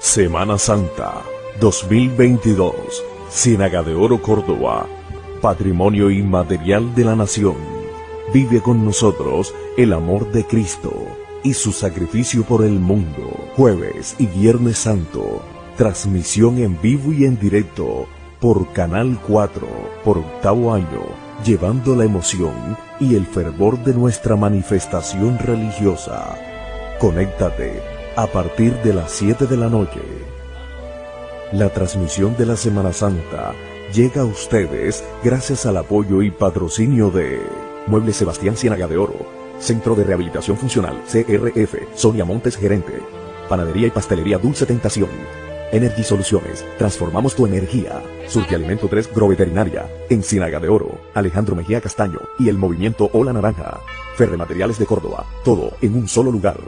Semana Santa 2022. Ciénaga de Oro Córdoba. Patrimonio inmaterial de la nación. Vive con nosotros el amor de Cristo y su sacrificio por el mundo. Jueves y Viernes Santo. Transmisión en vivo y en directo por Canal 4 por octavo año, llevando la emoción y el fervor de nuestra manifestación religiosa. Conéctate a partir de las 7 de la noche. La transmisión de la Semana Santa llega a ustedes gracias al apoyo y patrocinio de Mueble Sebastián Ciénaga de Oro, Centro de Rehabilitación Funcional, CRF, Sonia Montes Gerente, Panadería y Pastelería Dulce Tentación, Energy Soluciones, transformamos tu energía. Alimento 3 Groveterinaria, Encinaga de Oro, Alejandro Mejía Castaño y el Movimiento Ola Naranja. Ferremateriales de Córdoba, todo en un solo lugar.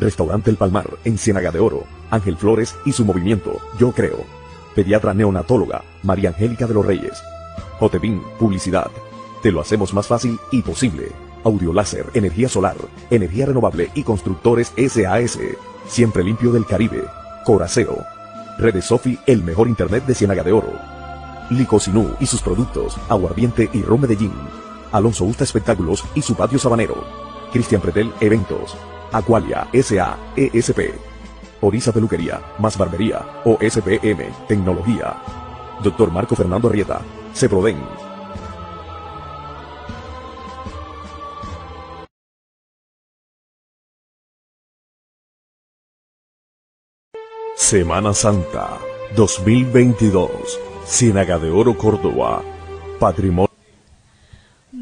Restaurante El Palmar, en Ciénaga de Oro, Ángel Flores y su movimiento, Yo Creo. Pediatra neonatóloga, María Angélica de los Reyes. Jotepin, publicidad. Te lo hacemos más fácil y posible. Audio láser, energía solar, energía renovable y constructores SAS. Siempre limpio del Caribe. Coraceo, Redes Sofi, el mejor internet de Ciénaga de Oro. Licosinú y sus productos, aguardiente y ron Medellín. Alonso Usta Espectáculos y su patio sabanero. Cristian Pretel Eventos. Aqualia SA ESP. Orisa Peluquería, más barbería, OSPM, Tecnología. Doctor Marco Fernando Rieta, Ceproden. Semana Santa 2022. Ciénaga de Oro Córdoba. Patrimonio.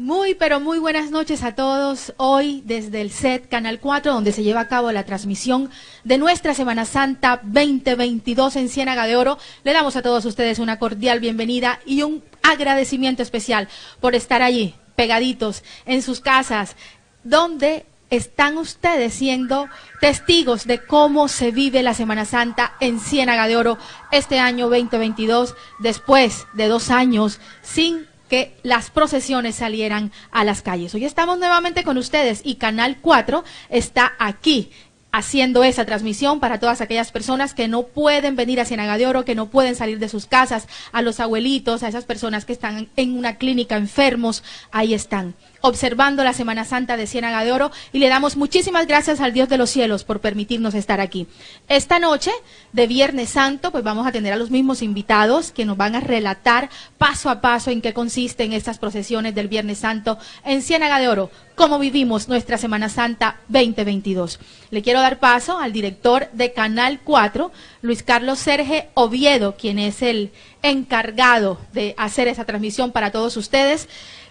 Muy, pero muy buenas noches a todos. Hoy desde el set Canal 4, donde se lleva a cabo la transmisión de nuestra Semana Santa 2022 en Ciénaga de Oro, le damos a todos ustedes una cordial bienvenida y un agradecimiento especial por estar allí, pegaditos en sus casas, donde están ustedes siendo testigos de cómo se vive la Semana Santa en Ciénaga de Oro este año 2022, después de dos años sin que las procesiones salieran a las calles. Hoy estamos nuevamente con ustedes y Canal 4 está aquí haciendo esa transmisión para todas aquellas personas que no pueden venir a Ciénaga de Oro, que no pueden salir de sus casas, a los abuelitos, a esas personas que están en una clínica enfermos, ahí están observando la Semana Santa de Ciénaga de Oro y le damos muchísimas gracias al Dios de los cielos por permitirnos estar aquí. Esta noche de Viernes Santo, pues vamos a tener a los mismos invitados que nos van a relatar paso a paso en qué consisten estas procesiones del Viernes Santo en Ciénaga de Oro, cómo vivimos nuestra Semana Santa 2022. Le quiero dar paso al director de Canal 4, Luis Carlos Serge Oviedo, quien es el encargado de hacer esa transmisión para todos ustedes.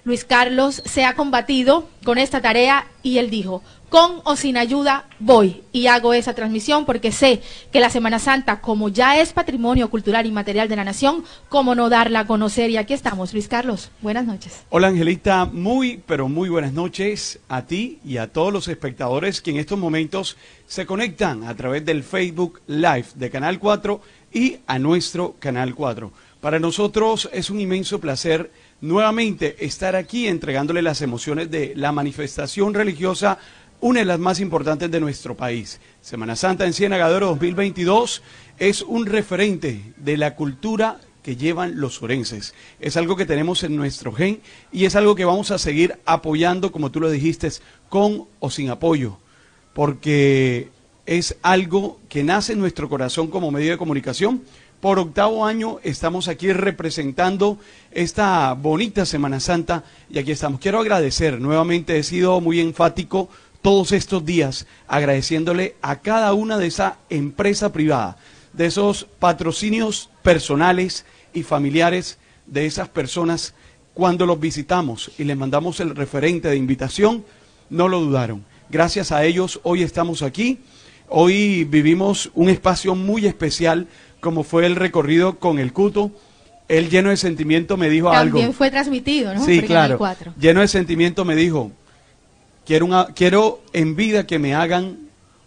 Luis Carlos se ha combatido con esta tarea y él dijo, con o sin ayuda voy y hago esa transmisión porque sé que la Semana Santa, como ya es patrimonio cultural y material de la nación, cómo no darla a conocer. Y aquí estamos, Luis Carlos. Buenas noches. Hola Angelita, muy, pero muy buenas noches a ti y a todos los espectadores que en estos momentos se conectan a través del Facebook Live de Canal 4 y a nuestro Canal 4. Para nosotros es un inmenso placer nuevamente estar aquí entregándole las emociones de la manifestación religiosa, una de las más importantes de nuestro país. Semana Santa en Ciénaga de 2022 es un referente de la cultura que llevan los orenses. Es algo que tenemos en nuestro gen y es algo que vamos a seguir apoyando, como tú lo dijiste, con o sin apoyo, porque es algo que nace en nuestro corazón como medio de comunicación, por octavo año estamos aquí representando esta bonita Semana Santa y aquí estamos. Quiero agradecer, nuevamente he sido muy enfático todos estos días agradeciéndole a cada una de esa empresa privada, de esos patrocinios personales y familiares de esas personas cuando los visitamos y les mandamos el referente de invitación, no lo dudaron. Gracias a ellos hoy estamos aquí. Hoy vivimos un espacio muy especial como fue el recorrido con el Cuto. Él lleno de sentimiento me dijo algo. También fue transmitido, ¿no? Sí, claro. Lleno de sentimiento me dijo, quiero, una, quiero en vida que me hagan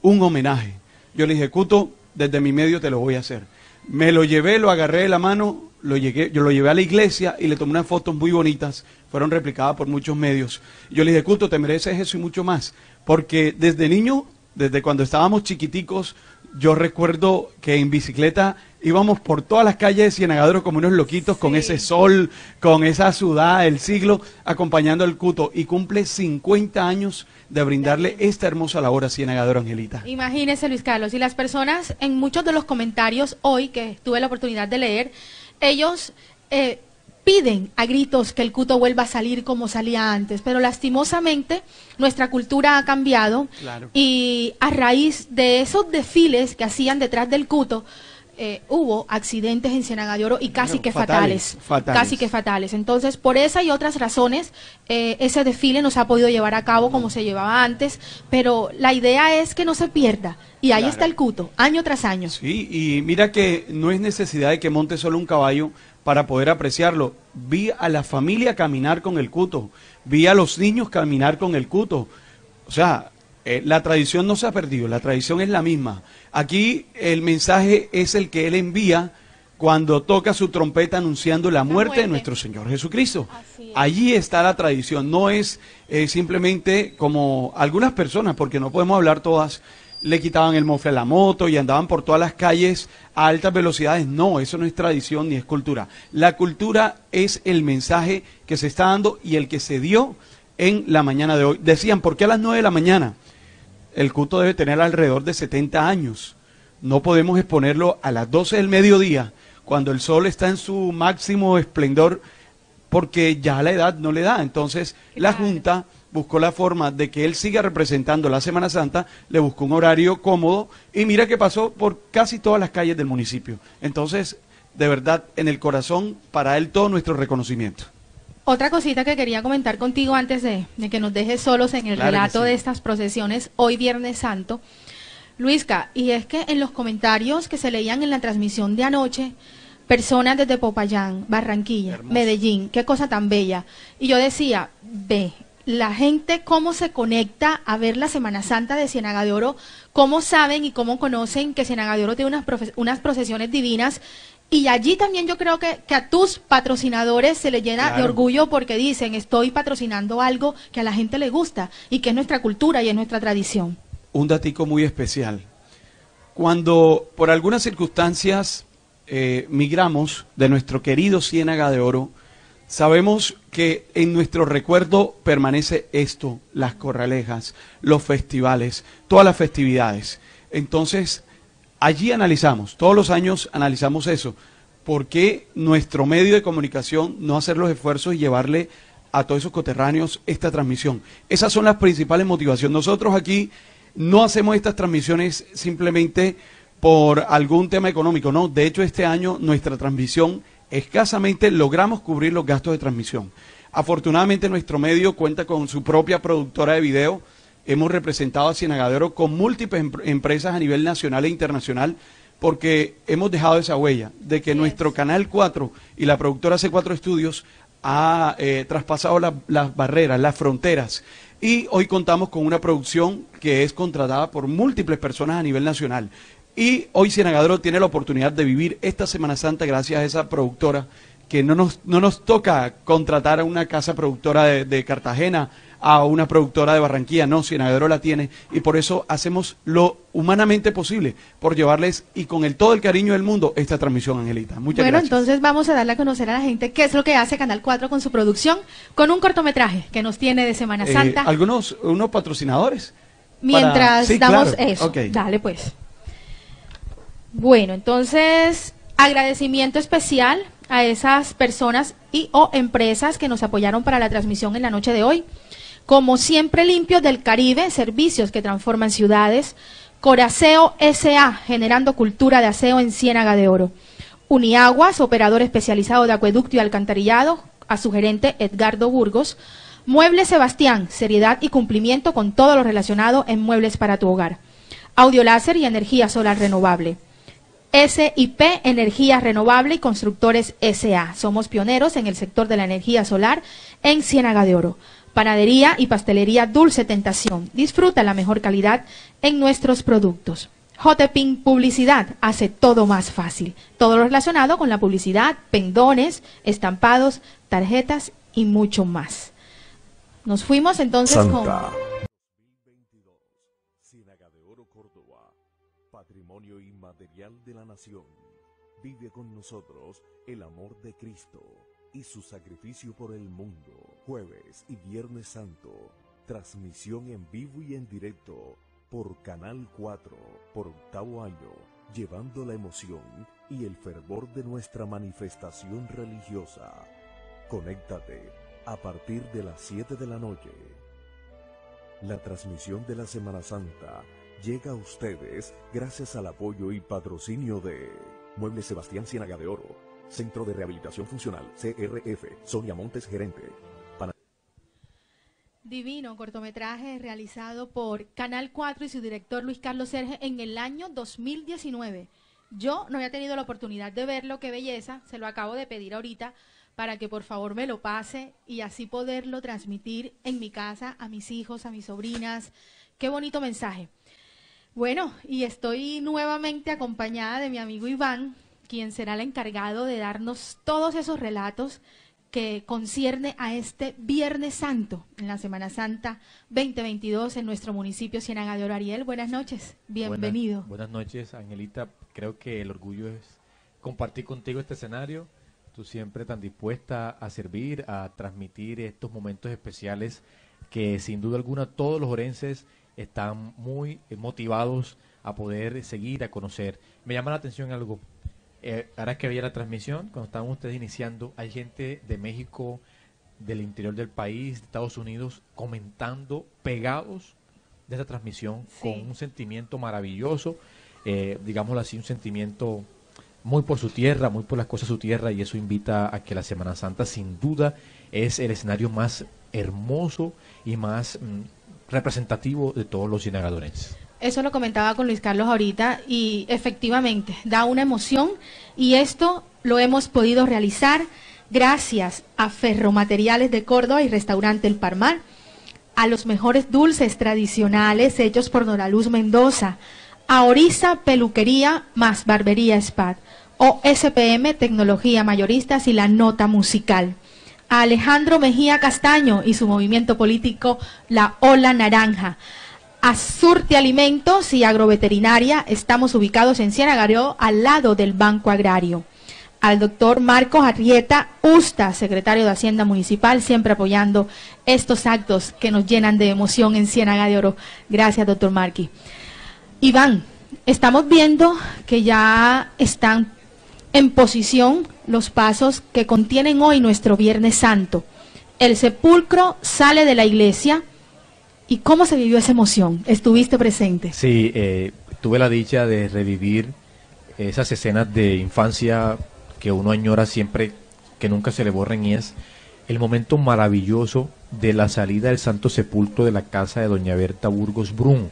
un homenaje. Yo le dije, Cuto, desde mi medio te lo voy a hacer. Me lo llevé, lo agarré de la mano, lo llegué, yo lo llevé a la iglesia y le tomé unas fotos muy bonitas, fueron replicadas por muchos medios. Yo le dije, Cuto, te mereces eso y mucho más, porque desde niño, desde cuando estábamos chiquiticos, yo recuerdo que en bicicleta íbamos por todas las calles de Cienagado como unos loquitos con ese sol, con esa sudada del siglo, acompañando al cuto. Y cumple 50 años de brindarle esta hermosa labor a Cienagador Angelita. Imagínese, Luis Carlos, y las personas en muchos de los comentarios hoy que tuve la oportunidad de leer, ellos eh, piden a gritos que el cuto vuelva a salir como salía antes, pero lastimosamente nuestra cultura ha cambiado y a raíz de esos desfiles que hacían detrás del cuto, eh, hubo accidentes en Ciénaga de Oro y casi que fatales, Casi que fatales. Entonces, por esa y otras razones, eh, ese desfile no se ha podido llevar a cabo como se llevaba antes, pero la idea es que no se pierda. Y ahí está el cuto, año tras año. Sí, y mira que no es necesidad de que monte solo un caballo para poder apreciarlo. Vi a la familia caminar con el cuto, vi a los niños caminar con el cuto. O sea, eh, la tradición no se ha perdido, la tradición es la misma. Aquí el mensaje es el que él envía cuando toca su trompeta anunciando la, muerte, de nuestro Señor Jesucristo. Allí está la tradición, no es eh, simplemente como algunas personas, porque no podemos hablar todas, le quitaban el mofle a la moto y andaban por todas las calles a altas velocidades. No, eso no es tradición ni es cultura. La cultura es el mensaje que se está dando y el que se dio en la mañana de hoy. Decían, ¿por qué a las 9 de la mañana? el culto debe tener alrededor de 70 años. No podemos exponerlo a las 12 del mediodía, cuando el sol está en su máximo esplendor, porque ya la edad no le da. Entonces, la Junta buscó la forma de que él siga representando la Semana Santa, le buscó un horario cómodo y mira que pasó por casi todas las calles del municipio. Entonces, de verdad, en el corazón, para él todo nuestro reconocimiento. Otra cosita que quería comentar contigo antes de, que nos dejes solos en el relato de estas procesiones hoy Viernes Santo. Luisca, y es que en los comentarios que se leían en la transmisión de anoche, personas desde Popayán, Barranquilla, Medellín, qué cosa tan bella. Y yo decía, ve, la gente cómo se conecta a ver la Semana Santa de Ciénaga de Oro, cómo saben y cómo conocen que Ciénaga de Oro tiene unas, unas procesiones divinas y allí también yo creo que, a tus patrocinadores se les llena de orgullo porque dicen, estoy patrocinando algo que a la gente le gusta y que es nuestra cultura y es nuestra tradición. Un datico muy especial. Cuando por algunas circunstancias eh, migramos de nuestro querido Ciénaga de Oro, sabemos que en nuestro recuerdo permanece esto, las corralejas, los festivales, todas las festividades. Entonces, Allí analizamos, todos los años analizamos eso. ¿Por qué nuestro medio de comunicación no hacer los esfuerzos y llevarle a todos esos coterráneos esta transmisión? Esas son las principales motivaciones. Nosotros aquí no hacemos estas transmisiones simplemente por algún tema económico, no. De hecho, este año nuestra transmisión escasamente logramos cubrir los gastos de transmisión. Afortunadamente nuestro medio cuenta con su propia productora de video, hemos representado a Cienagadero con múltiples empresas a nivel nacional e internacional porque hemos dejado esa huella de que nuestro Canal 4 y la productora C4 Estudios ha eh, traspasado las barreras, las fronteras. Y hoy contamos con una producción que es contratada por múltiples personas a nivel nacional. Y hoy Cienagadero tiene la oportunidad de vivir esta Semana Santa gracias a esa productora que no nos, no nos toca contratar a una casa productora de Cartagena a una productora de Barranquilla, no, Cienagedero la tiene y por eso hacemos lo humanamente posible por llevarles y con el todo el cariño del mundo esta transmisión, Angelita. Muchas bueno, entonces vamos a darle a conocer a la gente qué es lo que hace Canal 4 con su producción, con un cortometraje que nos tiene de Semana eh, Santa. algunos unos patrocinadores. Mientras damos eso. Dale pues. Bueno, entonces agradecimiento especial a esas personas y o empresas que nos apoyaron para la transmisión en la noche de hoy como siempre limpios del Caribe, servicios que transforman ciudades, Coraseo SA, generando cultura de aseo en Ciénaga de Oro. Uniaguas, operador especializado de acueducto y alcantarillado, a su gerente Edgardo Burgos. Mueble Sebastián, seriedad y cumplimiento con todo lo relacionado en muebles para tu hogar. Audio láser y energía solar renovable. SIP Energía Renovable y Constructores SA. Somos pioneros en el sector de la energía solar en Ciénaga de Oro. Panadería y pastelería Dulce Tentación. Disfruta la mejor calidad en nuestros productos. JPIN Publicidad hace todo más fácil. Todo lo relacionado con la publicidad, pendones, estampados, tarjetas y mucho más. Nos fuimos entonces con... con nosotros el amor de Cristo y su sacrificio por el mundo. Jueves y Viernes Santo, transmisión en vivo y en directo por Canal 4 por octavo año, llevando la emoción y el fervor de nuestra manifestación religiosa. Conéctate a partir de las 7 de la noche. La transmisión de la Semana Santa llega a ustedes gracias al apoyo y patrocinio de Mueble Sebastián Ciénaga de Oro, Centro de Rehabilitación Funcional, CRF, Sonia Montes, gerente. Divino, cortometraje realizado por Canal 4 y su director Luis Carlos Serge en el año 2019. Yo no había tenido la oportunidad de verlo, qué belleza, se lo acabo de pedir ahorita para que por favor me lo pase y así poderlo transmitir en mi casa a mis hijos, a mis sobrinas. Qué bonito mensaje. Bueno, y estoy nuevamente acompañada de mi amigo Iván, quien será el encargado de darnos todos esos relatos que concierne a este Viernes Santo, en la Semana Santa 2022 en nuestro municipio Ciénaga de Oro. Ariel, buenas noches, bienvenido. Buenas, noches, Angelita. Creo que el orgullo es compartir contigo este escenario. Tú siempre tan dispuesta a servir, a transmitir estos momentos especiales que sin duda alguna todos los orenses están muy motivados a poder seguir, a conocer. Me llama la atención algo eh, ahora que veía la transmisión, cuando estaban ustedes iniciando, hay gente de México, del interior del país, de Estados Unidos, comentando, pegados de esa transmisión, con un sentimiento maravilloso, eh, digámoslo así, un sentimiento muy por su tierra, muy por las cosas de su tierra, y eso invita a que la Semana Santa, sin duda, es el escenario más hermoso y más mm, representativo de todos los sinagadores. Eso lo comentaba con Luis Carlos ahorita y efectivamente da una emoción y esto lo hemos podido realizar gracias a Ferromateriales de Córdoba y Restaurante El Parmar, a los mejores dulces tradicionales hechos por Nora Luz Mendoza, a Orisa Peluquería más Barbería Spa, o SPM Tecnología Mayoristas y la Nota Musical, a Alejandro Mejía Castaño y su movimiento político La Ola Naranja, Azurte Alimentos y Agroveterinaria. Estamos ubicados en Cienagario, al lado del Banco Agrario. Al doctor Marcos Arrieta Usta, secretario de Hacienda Municipal, siempre apoyando estos actos que nos llenan de emoción en Ciénaga de Oro. Gracias, doctor Marqui. Iván, estamos viendo que ya están en posición los pasos que contienen hoy nuestro Viernes Santo. El sepulcro sale de la iglesia, ¿Y cómo se vivió esa emoción? ¿Estuviste presente? Sí, eh, tuve la dicha de revivir esas escenas de infancia que uno añora siempre, que nunca se le borren, y es el momento maravilloso de la salida del Santo Sepulcro de la casa de Doña Berta Burgos Brun.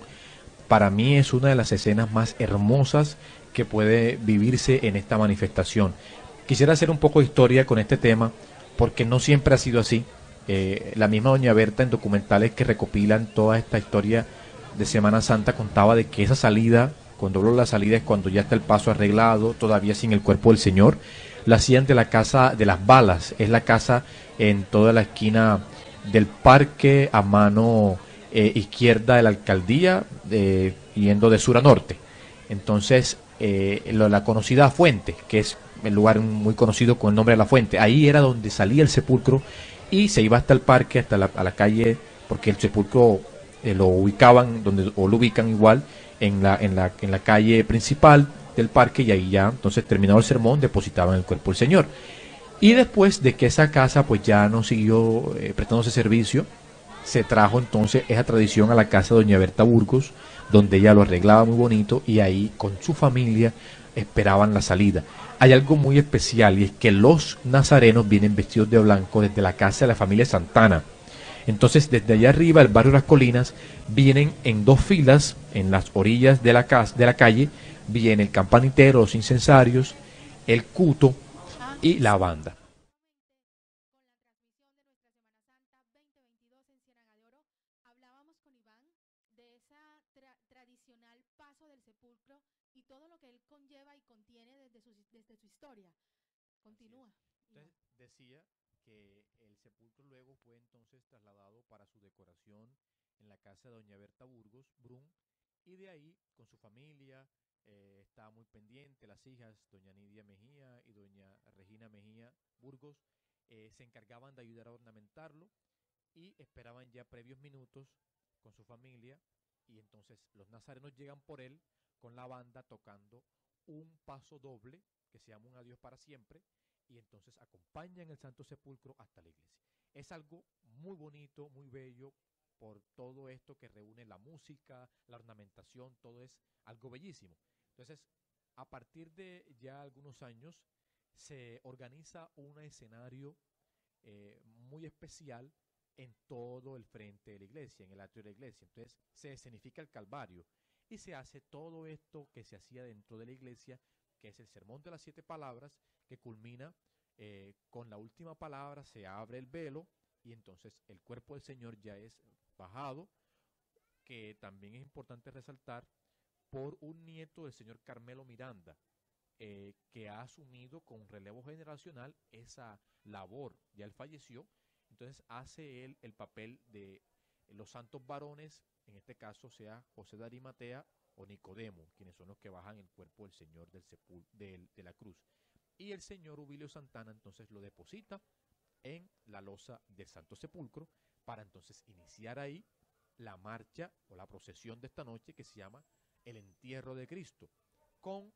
Para mí es una de las escenas más hermosas que puede vivirse en esta manifestación. Quisiera hacer un poco de historia con este tema, porque no siempre ha sido así. Eh, la misma Doña Berta en documentales que recopilan toda esta historia de Semana Santa contaba de que esa salida, cuando hablo de la salida es cuando ya está el paso arreglado, todavía sin el cuerpo del Señor, la hacían de la casa de las balas, es la casa en toda la esquina del parque a mano eh, izquierda de la alcaldía, yendo de sur a norte. Entonces, eh, la conocida fuente, que es el lugar muy conocido con el nombre de la fuente, ahí era donde salía el sepulcro y se iba hasta el parque, hasta la, a la calle, porque el sepulcro eh, lo ubicaban, donde, o lo ubican igual, en la, en, la, en la calle principal del parque y ahí ya, entonces terminado el sermón, depositaban el cuerpo del Señor. Y después de que esa casa pues ya no siguió eh, prestándose servicio, se trajo entonces esa tradición a la casa de Doña Berta Burgos, donde ella lo arreglaba muy bonito y ahí con su familia esperaban la salida hay algo muy especial y es que los nazarenos vienen vestidos de blanco desde la casa de la familia Santana. Entonces, desde allá arriba, el barrio Las Colinas, vienen en dos filas, en las orillas de la, casa, de la calle, viene el campanitero, los incensarios, el cuto y la banda. casa de Doña Berta Burgos, Brun, y de ahí, con su familia, eh, estaba muy pendiente, las hijas, doña Nidia Mejía y doña Regina Mejía Burgos, eh, se encargaban de ayudar a ornamentarlo y esperaban ya previos minutos con su familia y entonces los nazarenos llegan por él con la banda tocando un paso doble que se llama un adiós para siempre y entonces acompañan el Santo Sepulcro hasta la iglesia. Es algo muy bonito, muy bello por todo esto que reúne la música, la ornamentación, todo es algo bellísimo. Entonces, a partir de ya algunos años, se organiza un escenario eh, muy especial en todo el frente de la iglesia, en el atrio de la iglesia. Entonces, se escenifica el Calvario y se hace todo esto que se hacía dentro de la iglesia que es el sermón de las siete palabras, que culmina eh, con la última palabra, se abre el velo y entonces el cuerpo del Señor ya es bajado, que también es importante resaltar, por un nieto del señor Carmelo Miranda, eh, que ha asumido con relevo generacional esa labor. Ya él falleció, entonces hace él el papel de los santos varones, en este caso sea José de Arimatea o Nicodemo, quienes son los que bajan el cuerpo del Señor de la cruz. Y el Señor Ubilio Santana entonces lo deposita en la losa del Santo Sepulcro para entonces iniciar ahí la marcha o la procesión de esta noche que se llama el entierro de Cristo, con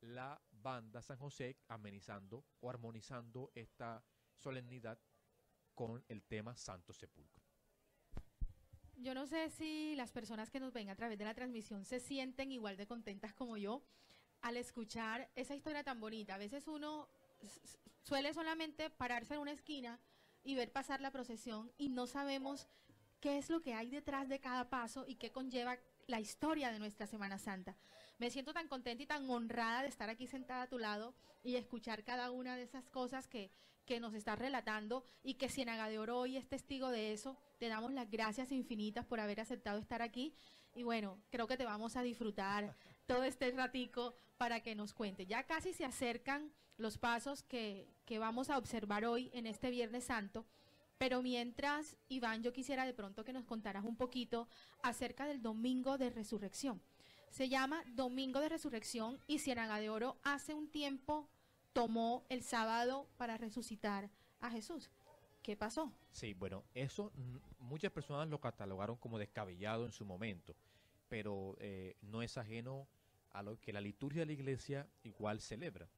la banda San José amenizando o armonizando esta solemnidad con el tema Santo Sepulcro yo no sé si las personas que nos ven a través de la transmisión se sienten igual de contentas como yo al escuchar esa historia tan bonita. A veces uno suele solamente pararse en una esquina y ver pasar la procesión y no sabemos qué es lo que hay detrás de cada paso y qué conlleva la historia de nuestra Semana Santa. Me siento tan contenta y tan honrada de estar aquí sentada a tu lado y escuchar cada una de esas cosas que, que nos estás relatando y que Ciénaga de Oro hoy es testigo de eso. Te damos las gracias infinitas por haber aceptado estar aquí y bueno, creo que te vamos a disfrutar todo este ratico para que nos cuente. Ya casi se acercan los pasos que, que vamos a observar hoy en este Viernes Santo. Pero mientras, Iván, yo quisiera de pronto que nos contaras un poquito acerca del Domingo de Resurrección. Se llama Domingo de Resurrección y Ciénaga de Oro hace un tiempo tomó el sábado para resucitar a Jesús. ¿Qué pasó? Sí, bueno, eso muchas personas lo catalogaron como descabellado en su momento, pero eh, no es ajeno a lo que la liturgia de la iglesia igual celebra.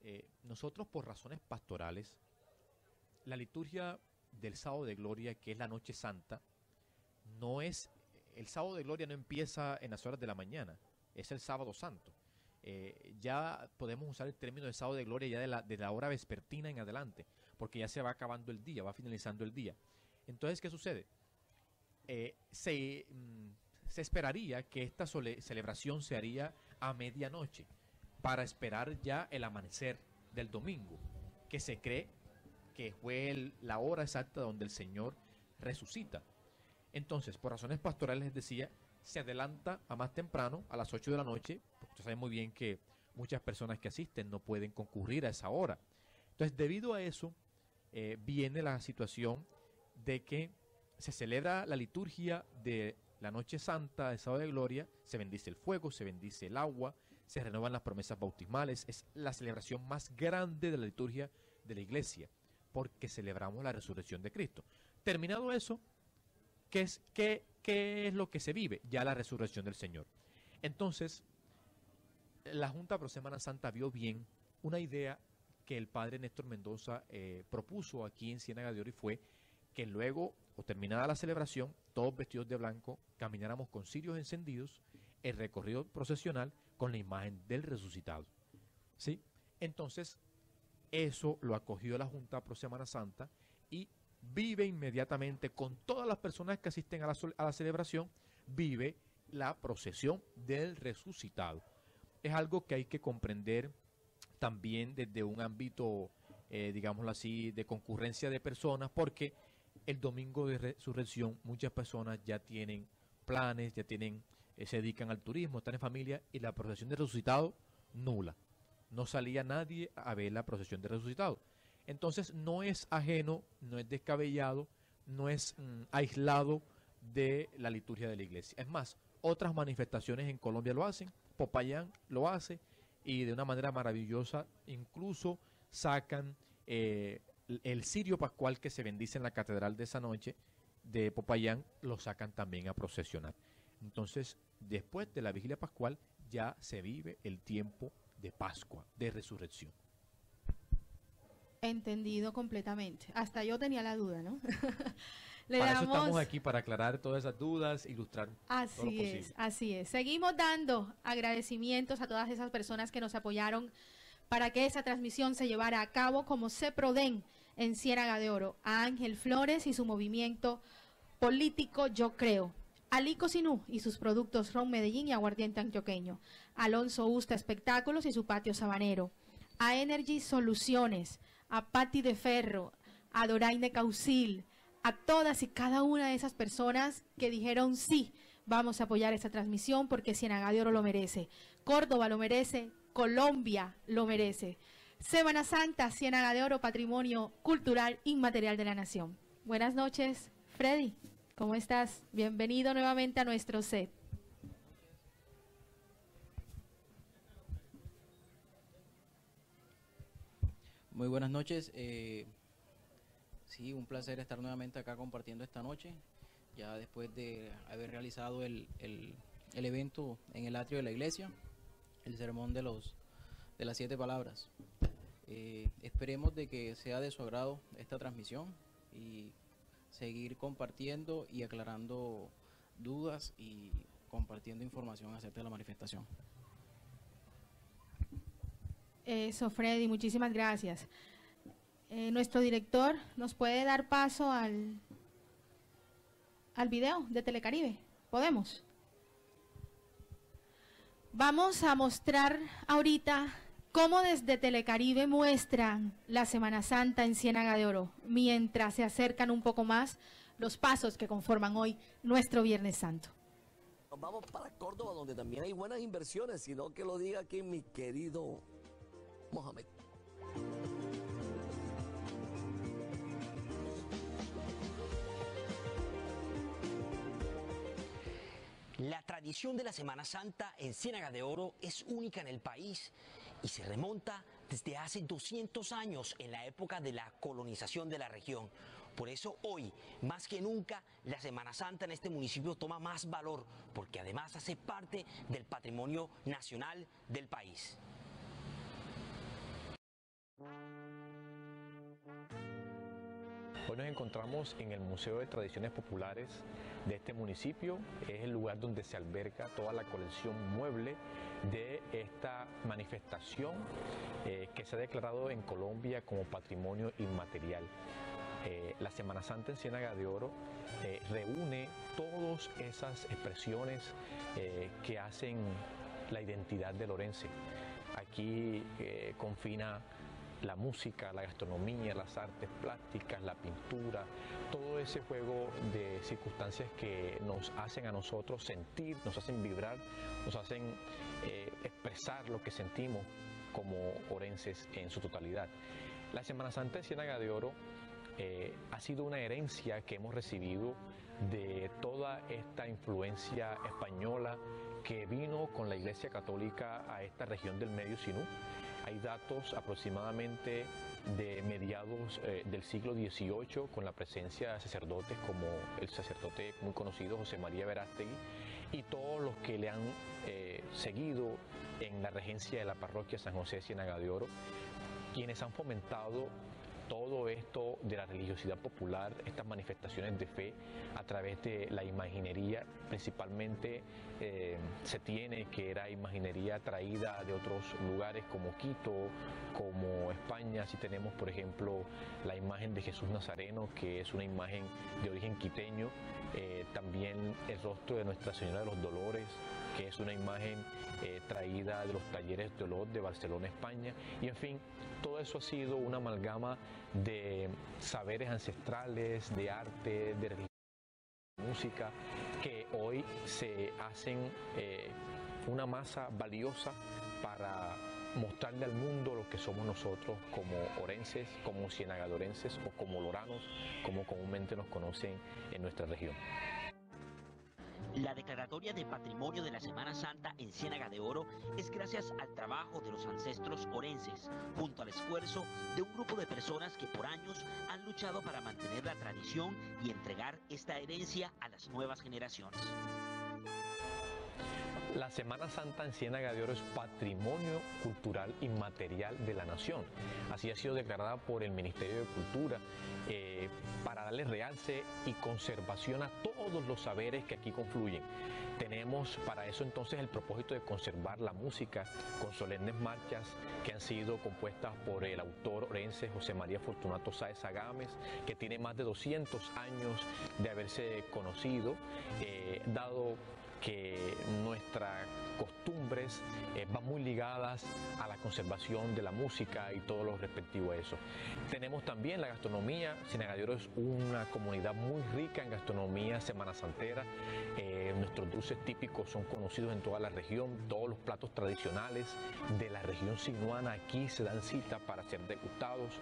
Eh, nosotros por razones pastorales, la liturgia del sábado de gloria, que es la noche santa, no es, el sábado de gloria no empieza en las horas de la mañana, es el sábado santo. Eh, ya podemos usar el término de sábado de gloria ya de la, hora vespertina en adelante, porque ya se va acabando el día, va finalizando el día. Entonces, ¿qué sucede? Eh, mm, se, esperaría que esta celebración se haría a medianoche para esperar ya el amanecer del domingo, que se cree que fue la hora exacta donde el Señor resucita. Entonces, por razones pastorales, les decía, se adelanta a más temprano, a las 8 de la noche, porque usted sabe muy bien que muchas personas que asisten no pueden concurrir a esa hora. Entonces, debido a eso, eh, viene la situación de que se celebra la liturgia de la Noche Santa, de Sábado de Gloria, se bendice el fuego, se bendice el agua, se renuevan las promesas bautismales, es la celebración más grande de la liturgia de la iglesia porque celebramos la resurrección de Cristo. Terminado eso, ¿qué es, qué, qué es lo que se vive? Ya la resurrección del Señor. Entonces, la Junta Pro Semana Santa vio bien una idea que el padre Néstor Mendoza eh, propuso aquí en Ciénaga de y fue que luego, o terminada la celebración, todos vestidos de blanco, camináramos con cirios encendidos, el recorrido procesional con la imagen del resucitado. ¿Sí? Entonces, eso lo acogió la Junta Pro Semana Santa y vive inmediatamente con todas las personas que asisten a la, a la celebración, vive la procesión del resucitado. Es algo que hay que comprender también desde un ámbito, eh, digámoslo así, de concurrencia de personas, porque el domingo de resurrección muchas personas ya tienen planes, ya tienen, eh, se dedican al turismo, están en familia y la procesión del resucitado nula no salía nadie a ver la procesión de resucitado. Entonces no es ajeno, no es descabellado, no es mm, aislado de la liturgia de la iglesia. Es más, otras manifestaciones en Colombia lo hacen, Popayán lo hace y de una manera maravillosa incluso sacan eh, el cirio pascual que se bendice en la catedral de esa noche de Popayán, lo sacan también a procesionar. Entonces, después de la vigilia pascual, ya se vive el tiempo de Pascua, de resurrección. Entendido completamente. Hasta yo tenía la duda, ¿no? Le para eso estamos aquí, para aclarar todas esas dudas, ilustrar. Así es, así es. Seguimos dando agradecimientos a todas esas personas que nos apoyaron para que esa transmisión se llevara a cabo como CEPRODEN en Ciénaga de Oro, a Ángel Flores y su movimiento político Yo Creo, Alico Sinú y sus productos Ron Medellín y Aguardiente Antioqueño, Alonso Usta Espectáculos y su patio sabanero, a Energy Soluciones, a Patti de Ferro, a Doraine Caucil, a todas y cada una de esas personas que dijeron sí, vamos a apoyar esta transmisión porque Ciénaga de Oro lo merece, Córdoba lo merece, Colombia lo merece. Semana Santa, Ciénaga de Oro, Patrimonio Cultural Inmaterial de la Nación. Buenas noches, Freddy. ¿Cómo estás? Bienvenido nuevamente a nuestro set. Muy buenas noches. Eh, sí, un placer estar nuevamente acá compartiendo esta noche, ya después de haber realizado el, el, evento en el atrio de la iglesia, el sermón de los de las siete palabras. Eh, esperemos de que sea de su agrado esta transmisión y seguir compartiendo y aclarando dudas y compartiendo información acerca de la manifestación. Eso, Freddy, muchísimas gracias. Eh, nuestro director nos puede dar paso al, al video de Telecaribe. ¿Podemos? Vamos a mostrar ahorita cómo desde Telecaribe muestran la Semana Santa en Ciénaga de Oro, mientras se acercan un poco más los pasos que conforman hoy nuestro Viernes Santo. Nos vamos para Córdoba, donde también hay buenas inversiones, sino que lo diga aquí mi querido Mohamed. La tradición de la Semana Santa en Ciénaga de Oro es única en el país y se remonta desde hace 200 años en la época de la colonización de la región. Por eso hoy, más que nunca, la Semana Santa en este municipio toma más valor porque además hace parte del patrimonio nacional del país. Hoy nos encontramos en el Museo de Tradiciones Populares de este municipio. Es el lugar donde se alberga toda la colección mueble de esta manifestación eh, que se ha declarado en Colombia como patrimonio inmaterial. Eh, la Semana Santa en Ciénaga de Oro eh, reúne todas esas expresiones que hacen la identidad de Lorense. Aquí confina la música, la gastronomía, las artes plásticas, la pintura, todo ese juego de circunstancias que nos hacen a nosotros sentir, nos hacen vibrar, nos hacen eh, expresar lo que sentimos como orenses en su totalidad. La Semana Santa de Ciénaga de Oro eh, ha sido una herencia que hemos recibido de toda esta influencia española que vino con la Iglesia Católica a esta región del Medio Sinú hay datos aproximadamente de mediados eh, del siglo XVIII con la presencia de sacerdotes como el sacerdote muy conocido José María Verástegui y todos los que le han eh, seguido en la regencia de la parroquia San José de Ciénaga de Oro, quienes han fomentado todo esto de la religiosidad popular, estas manifestaciones de fe a través de la imaginería, principalmente eh, se tiene que era imaginería traída de otros lugares como Quito, como España, si tenemos por ejemplo la imagen de Jesús Nazareno, que es una imagen de origen quiteño, eh, también el rostro de Nuestra Señora de los Dolores, que es una imagen eh, traída de los talleres de Olot de Barcelona, España. Y en fin, todo eso ha sido una amalgama de saberes ancestrales, de arte, de religión, de música, que hoy se hacen eh, una masa valiosa para mostrarle al mundo lo que somos nosotros como orenses, como cienagadorenses o como loranos, como comúnmente nos conocen en nuestra región. La declaratoria de patrimonio de la Semana Santa en Ciénaga de Oro es gracias al trabajo de los ancestros orenses, junto al esfuerzo de un grupo de personas que por años han luchado para mantener la tradición y entregar esta herencia a las nuevas generaciones. La Semana Santa en Ciénaga de Oro es patrimonio cultural inmaterial de la nación. Así ha sido declarada por el Ministerio de Cultura eh, para darle realce y conservación a todos los saberes que aquí confluyen. Tenemos para eso entonces el propósito de conservar la música con solemnes marchas que han sido compuestas por el autor orense José María Fortunato Sáez Agames, que tiene más de 200 años de haberse conocido, eh, dado que nuestras costumbres eh, van muy ligadas a la conservación de la música y todo lo respectivo a eso. Tenemos también la gastronomía, Sinagadero es una comunidad muy rica en gastronomía semana santera, eh, nuestros dulces típicos son conocidos en toda la región, todos los platos tradicionales de la región sinuana aquí se dan cita para ser degustados,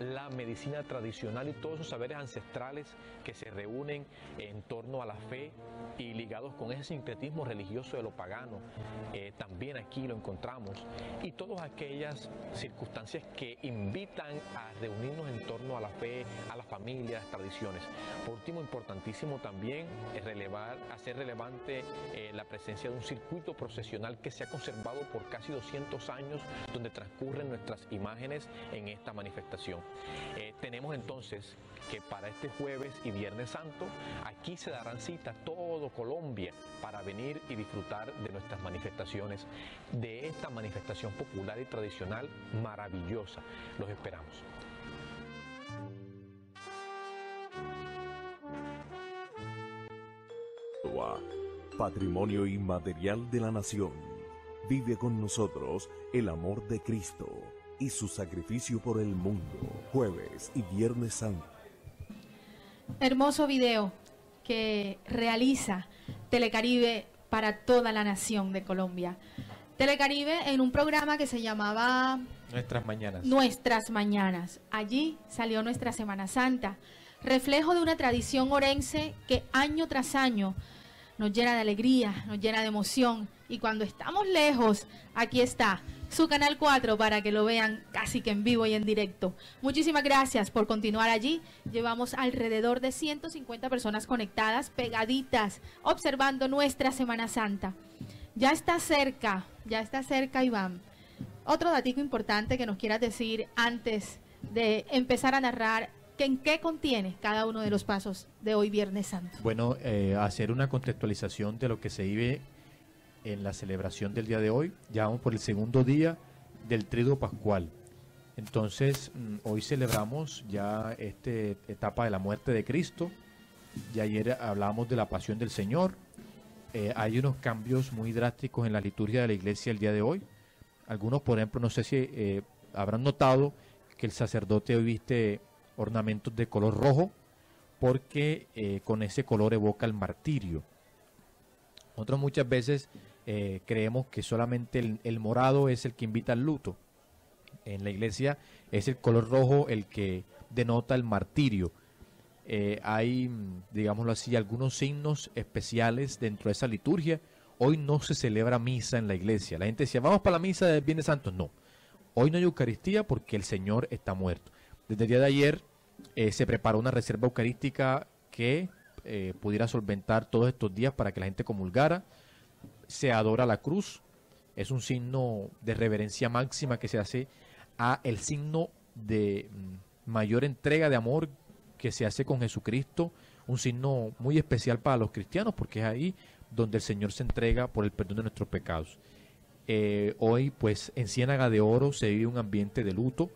la medicina tradicional y todos esos saberes ancestrales que se reúnen en torno a la fe y ligados con ese sincretismo religioso de lo pagano, eh, también aquí lo encontramos, y todas aquellas circunstancias que invitan a reunirnos en torno a la fe, a la familia, a las tradiciones. Por último, importantísimo también es hacer relevante eh, la presencia de un circuito procesional que se ha conservado por casi 200 años, donde transcurren nuestras imágenes en esta manifestación. Eh, tenemos entonces que para este jueves y viernes santo, aquí se darán cita todo Colombia para venir y disfrutar de nuestras manifestaciones, de esta manifestación popular y tradicional maravillosa. Los esperamos. Patrimonio inmaterial de la nación. Vive con nosotros el amor de Cristo y su sacrificio por el mundo. Jueves y Viernes Santo. Hermoso video que realiza Telecaribe para toda la nación de Colombia. Telecaribe en un programa que se llamaba Nuestras Mañanas. Nuestras Mañanas. Allí salió nuestra Semana Santa, reflejo de una tradición orense que año tras año nos llena de alegría, nos llena de emoción. Y cuando estamos lejos, aquí está su canal 4 para que lo vean casi que en vivo y en directo. Muchísimas gracias por continuar allí. Llevamos alrededor de 150 personas conectadas, pegaditas, observando nuestra Semana Santa. Ya está cerca, ya está cerca Iván. Otro datico importante que nos quieras decir antes de empezar a narrar en qué contiene cada uno de los pasos de hoy Viernes Santo. Bueno, eh, hacer una contextualización de lo que se vive en la celebración del día de hoy. Ya vamos por el segundo día del Triduo Pascual. Entonces, mm, hoy celebramos ya esta etapa de la muerte de Cristo. Y ayer hablamos de la pasión del Señor. Eh, hay unos cambios muy drásticos en la liturgia de la iglesia el día de hoy. Algunos, por ejemplo, no sé si eh, habrán notado que el sacerdote hoy viste ornamentos de color rojo porque eh, con ese color evoca el martirio. Nosotros muchas veces eh, creemos que solamente el, morado es el que invita al luto. En la iglesia es el color rojo el que denota el martirio. Eh, hay, digámoslo así, algunos signos especiales dentro de esa liturgia. Hoy no se celebra misa en la iglesia. La gente decía, vamos para la misa del Viernes Santo. No, hoy no hay Eucaristía porque el Señor está muerto. Desde el día de ayer eh, se preparó una reserva eucarística que pudiera solventar todos estos días para que la gente comulgara se adora la cruz. Es un signo de reverencia máxima que se hace a el signo de mm, mayor entrega de amor que se hace con Jesucristo, un signo muy especial para los cristianos porque es ahí donde el Señor se entrega por el perdón de nuestros pecados. Eh, hoy, pues, en Ciénaga de Oro se vive un ambiente de luto.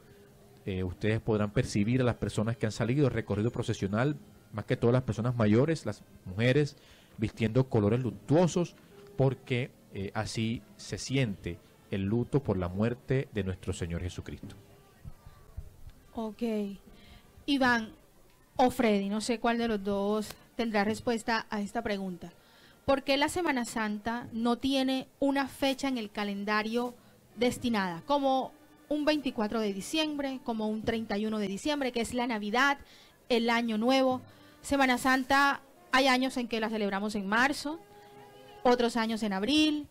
Eh, ustedes podrán percibir a las personas que han salido del recorrido procesional, más que todas las personas mayores, las mujeres, vistiendo colores luctuosos, porque eh, así se siente el luto por la muerte de nuestro Señor Jesucristo. Ok. Iván o Freddy, no sé cuál de los dos tendrá respuesta a esta pregunta. ¿Por qué la Semana Santa no tiene una fecha en el calendario destinada? Como un 24 de diciembre, como un 31 de diciembre, que es la Navidad, el Año Nuevo. Semana Santa, hay años en que la celebramos en marzo, otros años en abril.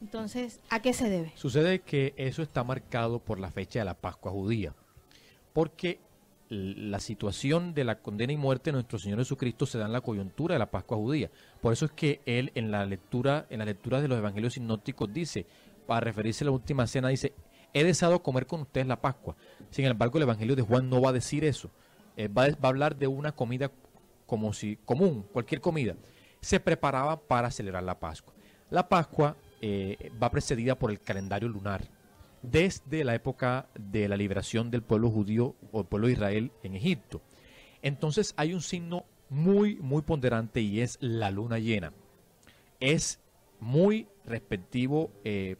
Entonces, ¿a qué se debe? Sucede que eso está marcado por la fecha de la Pascua judía, porque la situación de la condena y muerte de nuestro Señor Jesucristo se da en la coyuntura de la Pascua judía. Por eso es que él en la lectura, en la lectura de los evangelios sinópticos dice, para referirse a la última cena, dice, he deseado comer con ustedes la Pascua. Sin embargo, el evangelio de Juan no va a decir eso. va, va, a hablar de una comida como si común, cualquier comida. Se preparaba para celebrar la Pascua. La Pascua eh, va precedida por el calendario lunar. Desde la época de la liberación del pueblo judío o el pueblo de Israel en Egipto. Entonces hay un signo muy, muy ponderante y es la luna llena. Es muy respectivo eh,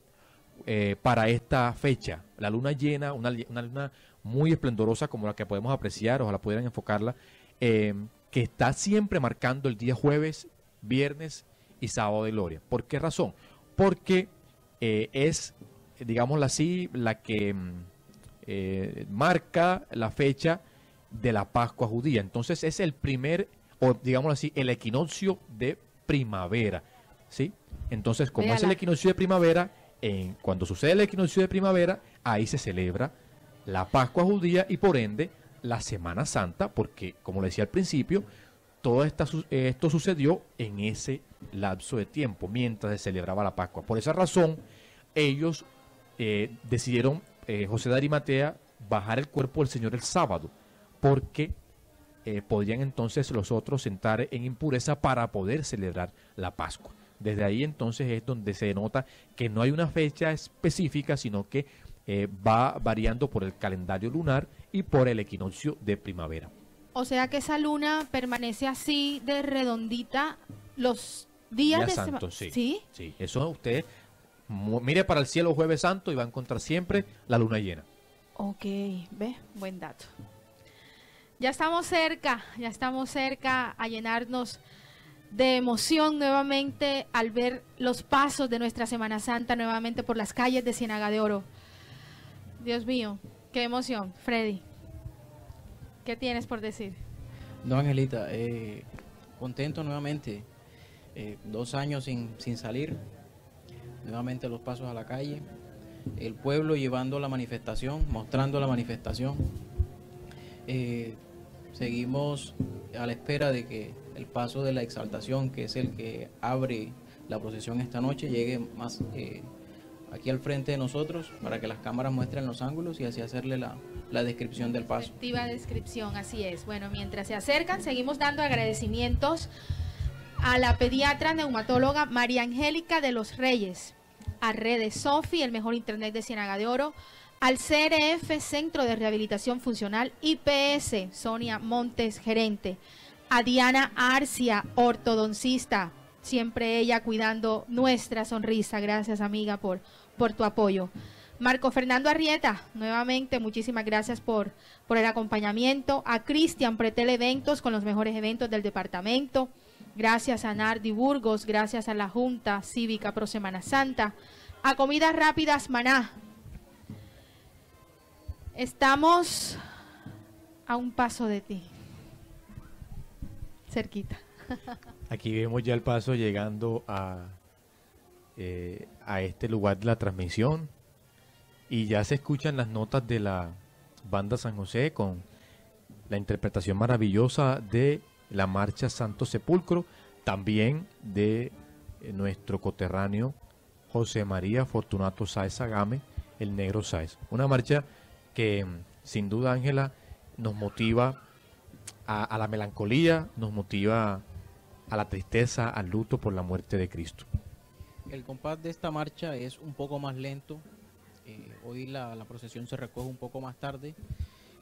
eh, para esta fecha. La luna llena, una, luna muy esplendorosa como la que podemos apreciar, ojalá pudieran enfocarla, que está siempre marcando el día jueves, viernes y sábado de gloria. ¿Por qué razón? porque eh, es, digámoslo así, la que mm, eh, marca la fecha de la Pascua judía. Entonces es el primer, o digámoslo así, el equinoccio de primavera. ¿sí? Entonces, como es el equinoccio de primavera, en, cuando sucede el equinoccio de primavera, ahí se celebra la Pascua judía y por ende la Semana Santa, porque como le decía al principio, todo esto sucedió en ese lapso de tiempo, mientras se celebraba la Pascua. Por esa razón, ellos eh, decidieron, eh, José de Arimatea, bajar el cuerpo del Señor el sábado, porque eh, podrían entonces los otros sentar en impureza para poder celebrar la Pascua. Desde ahí entonces es donde se denota que no hay una fecha específica, sino que va variando por el calendario lunar y por el equinoccio de primavera. O sea que esa luna permanece así de redondita los días de santo, sí, sí. Sí, eso usted mire para el cielo jueves santo y va a encontrar siempre la luna llena. Ok, ve, buen dato. Ya estamos cerca, ya estamos cerca a llenarnos de emoción nuevamente al ver los pasos de nuestra Semana Santa nuevamente por las calles de Ciénaga de Oro. Dios mío, qué emoción, Freddy. ¿Qué tienes por decir? No, Angelita, eh, contento nuevamente. Eh, dos años sin, sin salir, nuevamente los pasos a la calle, el pueblo llevando la manifestación, mostrando la manifestación. Eh, seguimos a la espera de que el paso de la exaltación, que es el que abre la procesión esta noche, llegue más aquí al frente de nosotros para que las cámaras muestren los ángulos y así hacerle la, la descripción del paso. Efectiva descripción, así es. Bueno, mientras se acercan, seguimos dando agradecimientos a la pediatra neumatóloga María Angélica de los Reyes, a Redes Sofi, el mejor internet de Ciénaga de Oro, al CRF Centro de Rehabilitación Funcional IPS, Sonia Montes, gerente, a Diana Arcia, ortodoncista, siempre ella cuidando nuestra sonrisa. Gracias amiga por, por tu apoyo. Marco Fernando Arrieta, nuevamente muchísimas gracias por, el acompañamiento. A Cristian Pretel Eventos con los mejores eventos del departamento. Gracias a Nardi Burgos, gracias a la Junta Cívica Pro Semana Santa. A Comidas Rápidas Maná. Estamos a un paso de ti. Cerquita. Aquí vemos ya el paso llegando a, eh, a este lugar de la transmisión y ya se escuchan las notas de la banda San José con la interpretación maravillosa de la marcha Santo Sepulcro, también de eh, nuestro coterráneo José María Fortunato Sáez Agame, el negro Sáez. Una marcha que mm, sin duda Ángela nos motiva a, a, la melancolía, nos motiva a la tristeza, al luto por la muerte de Cristo. El compás de esta marcha es un poco más lento eh, hoy la, procesión se recoge un poco más tarde.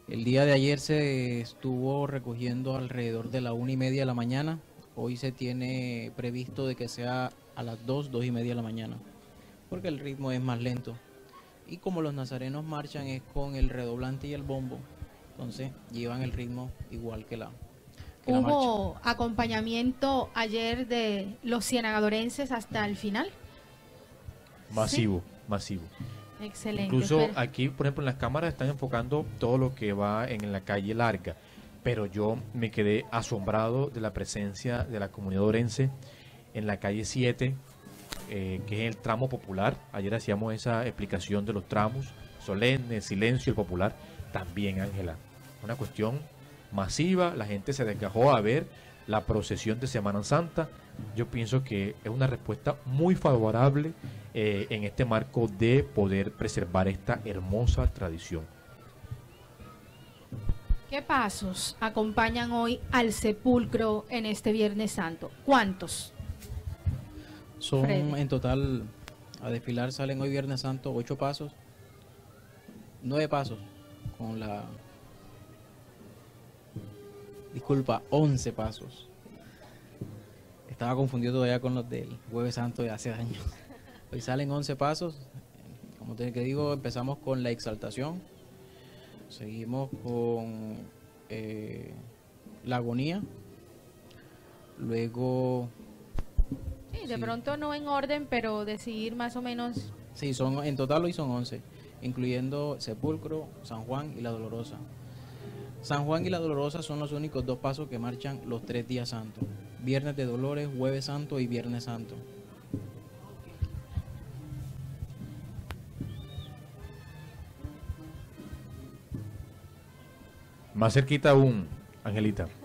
El día de ayer se estuvo recogiendo alrededor de la una y media de la mañana. Hoy se tiene previsto de que sea a las dos, dos y media de la mañana, porque el ritmo es más lento. Y como los nazarenos marchan es con el redoblante y el bombo, entonces llevan el ritmo igual que la, ¿Hubo acompañamiento ayer de los cienagadorenses hasta el final? Masivo, masivo. Excelente. Incluso aquí, por ejemplo, en las cámaras están enfocando todo lo que va en la calle larga, pero yo me quedé asombrado de la presencia de la comunidad orense en la calle 7, eh, que es el tramo popular. Ayer hacíamos esa explicación de los tramos, solemne, silencio, el popular. También, Ángela, una cuestión masiva, la gente se desgajó a ver la procesión de Semana Santa. Yo pienso que es una respuesta muy favorable eh, en este marco de poder preservar esta hermosa tradición. ¿Qué pasos acompañan hoy al sepulcro en este Viernes Santo? ¿Cuántos? Son en total, a desfilar salen hoy Viernes Santo ocho pasos, nueve pasos con la... Disculpa, once pasos. Estaba confundido todavía con los del Jueves Santo de hace años. Hoy salen once pasos. Como te digo, empezamos con la exaltación. Seguimos con eh, la agonía. Luego Sí, de pronto no en orden, pero decidir más o menos. Sí, son, en total hoy son 11, incluyendo Sepulcro, San Juan y la Dolorosa. San Juan y la Dolorosa son los únicos dos pasos que marchan los tres días santos. Viernes de Dolores, Jueves Santo y Viernes Santo. Más cerquita aún, Angelita.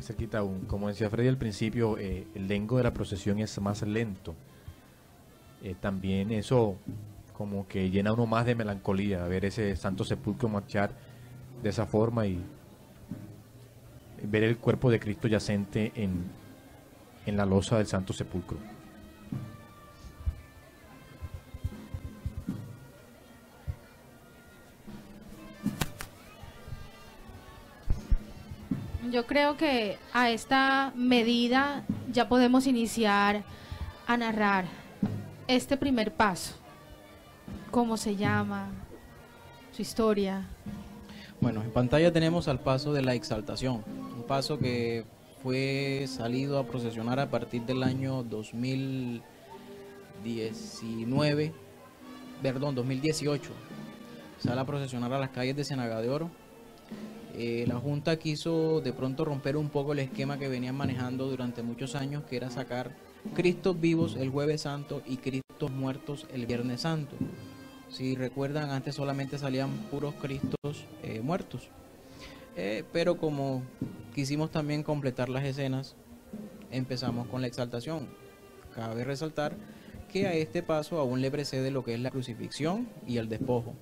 cerquita aún. Como decía Freddy al principio, eh, el lengo de la procesión es más lento. Eh, también eso como que llena uno más de melancolía, ver ese santo sepulcro marchar de esa forma y ver el cuerpo de Cristo yacente en, en la losa del santo sepulcro. Yo creo que a esta medida ya podemos iniciar a narrar este primer paso. ¿Cómo se llama? Su historia. Bueno, en pantalla tenemos al paso de la exaltación, paso que fue salido a procesionar a partir del año 2019, perdón, 2018. Sale a procesionar a las calles de Ciénaga de Oro eh, la Junta quiso de pronto romper un poco el esquema que venían manejando durante muchos años, que era sacar Cristos vivos el jueves santo y Cristos muertos el viernes santo. Si recuerdan, antes solamente salían puros Cristos eh, muertos. Eh, pero como quisimos también completar las escenas, empezamos con la exaltación. Cabe resaltar que a este paso aún le precede lo que es la crucifixión y el despojo.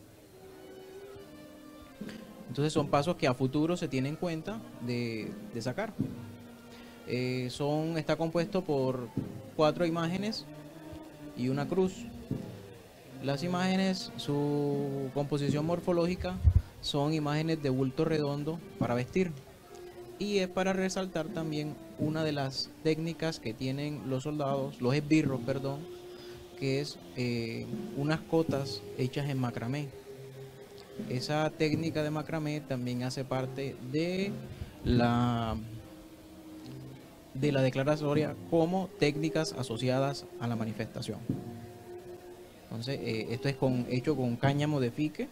Entonces son pasos que a futuro se tienen en cuenta de, sacar. Eh, son, está compuesto por cuatro imágenes y una cruz. Las imágenes, su composición morfológica son imágenes de bulto redondo para vestir. Y es para resaltar también una de las técnicas que tienen los soldados, los esbirros, perdón, que es eh, unas cotas hechas en macramé. Esa técnica de macramé también hace parte de la de la declaratoria como técnicas asociadas a la manifestación. Entonces, eh, esto es con, hecho con cáñamo de fique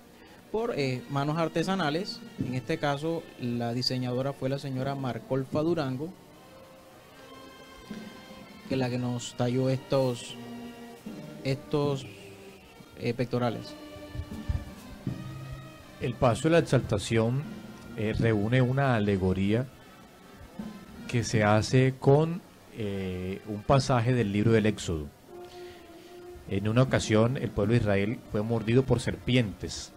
por eh, manos artesanales. En este caso, la diseñadora fue la señora Marcolfa Durango, que es la que nos talló estos, estos eh, pectorales. El paso de la exaltación eh, reúne una alegoría que se hace con un pasaje del libro del Éxodo. En una ocasión el pueblo de Israel fue mordido por serpientes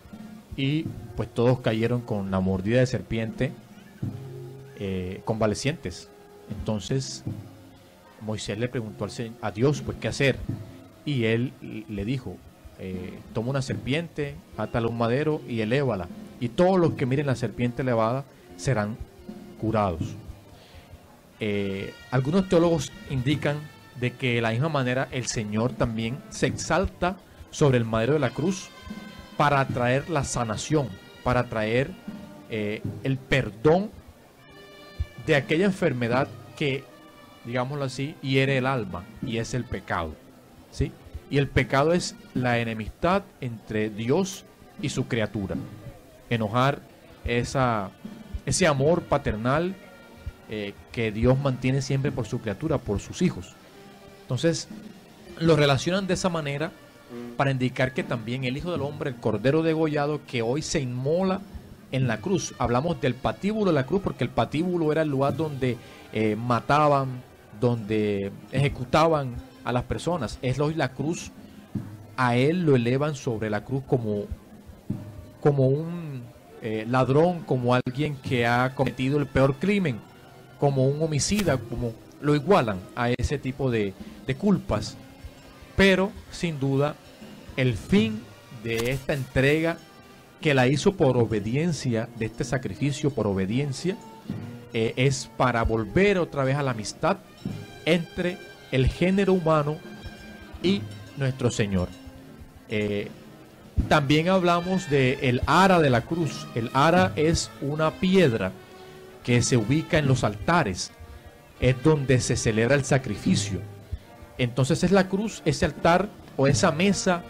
y pues todos cayeron con la mordida de serpiente eh, convalecientes. Entonces Moisés le preguntó a Dios pues qué hacer y él le dijo eh, toma una serpiente, átala un madero y elévala. Y todos los que miren la serpiente elevada serán curados. Eh, algunos teólogos indican de que de la misma manera el Señor también se exalta sobre el madero de la cruz para traer la sanación, para traer eh, el perdón de aquella enfermedad que, digámoslo así, hiere el alma y es el pecado. ¿sí? Y el pecado es la enemistad entre Dios y su criatura. Enojar ese amor paternal eh, que Dios mantiene siempre por su criatura, por sus hijos. Entonces, lo relacionan de esa manera para indicar que también el Hijo del Hombre, el Cordero degollado, que hoy se inmola en la cruz. Hablamos del patíbulo de la cruz porque el patíbulo era el lugar donde eh, mataban, donde ejecutaban a las personas. Es hoy la cruz. A él lo elevan sobre la cruz como, como un eh, ladrón, como alguien que ha cometido el peor crimen, como un homicida, como lo igualan a ese tipo de, de culpas. Pero sin duda el fin de esta entrega que la hizo por obediencia, de este sacrificio por obediencia, eh, es para volver otra vez a la amistad entre el género humano y nuestro Señor. Eh, también hablamos de el ara de la cruz. El ara es una piedra que se ubica en los altares, es donde se celebra el sacrificio. Entonces es la cruz, ese altar o esa mesa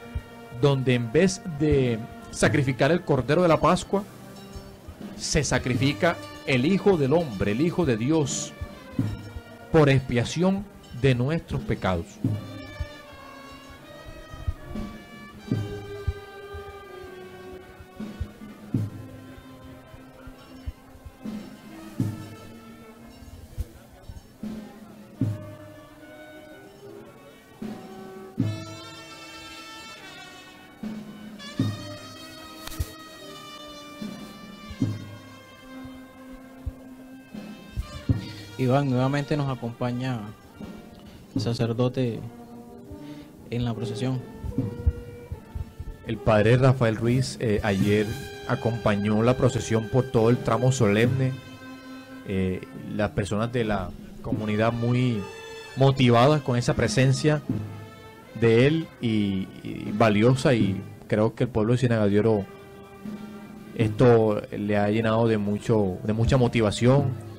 donde en vez de sacrificar el cordero de la Pascua, se sacrifica el Hijo del Hombre, el Hijo de Dios, por expiación de nuestros pecados. Iván, nuevamente nos acompaña el sacerdote en la procesión. El padre Rafael Ruiz eh, ayer acompañó la procesión por todo el tramo solemne. Eh, las personas de la comunidad muy motivadas con esa presencia de él y, valiosa y creo que el pueblo de Oro esto le ha llenado de mucho de mucha motivación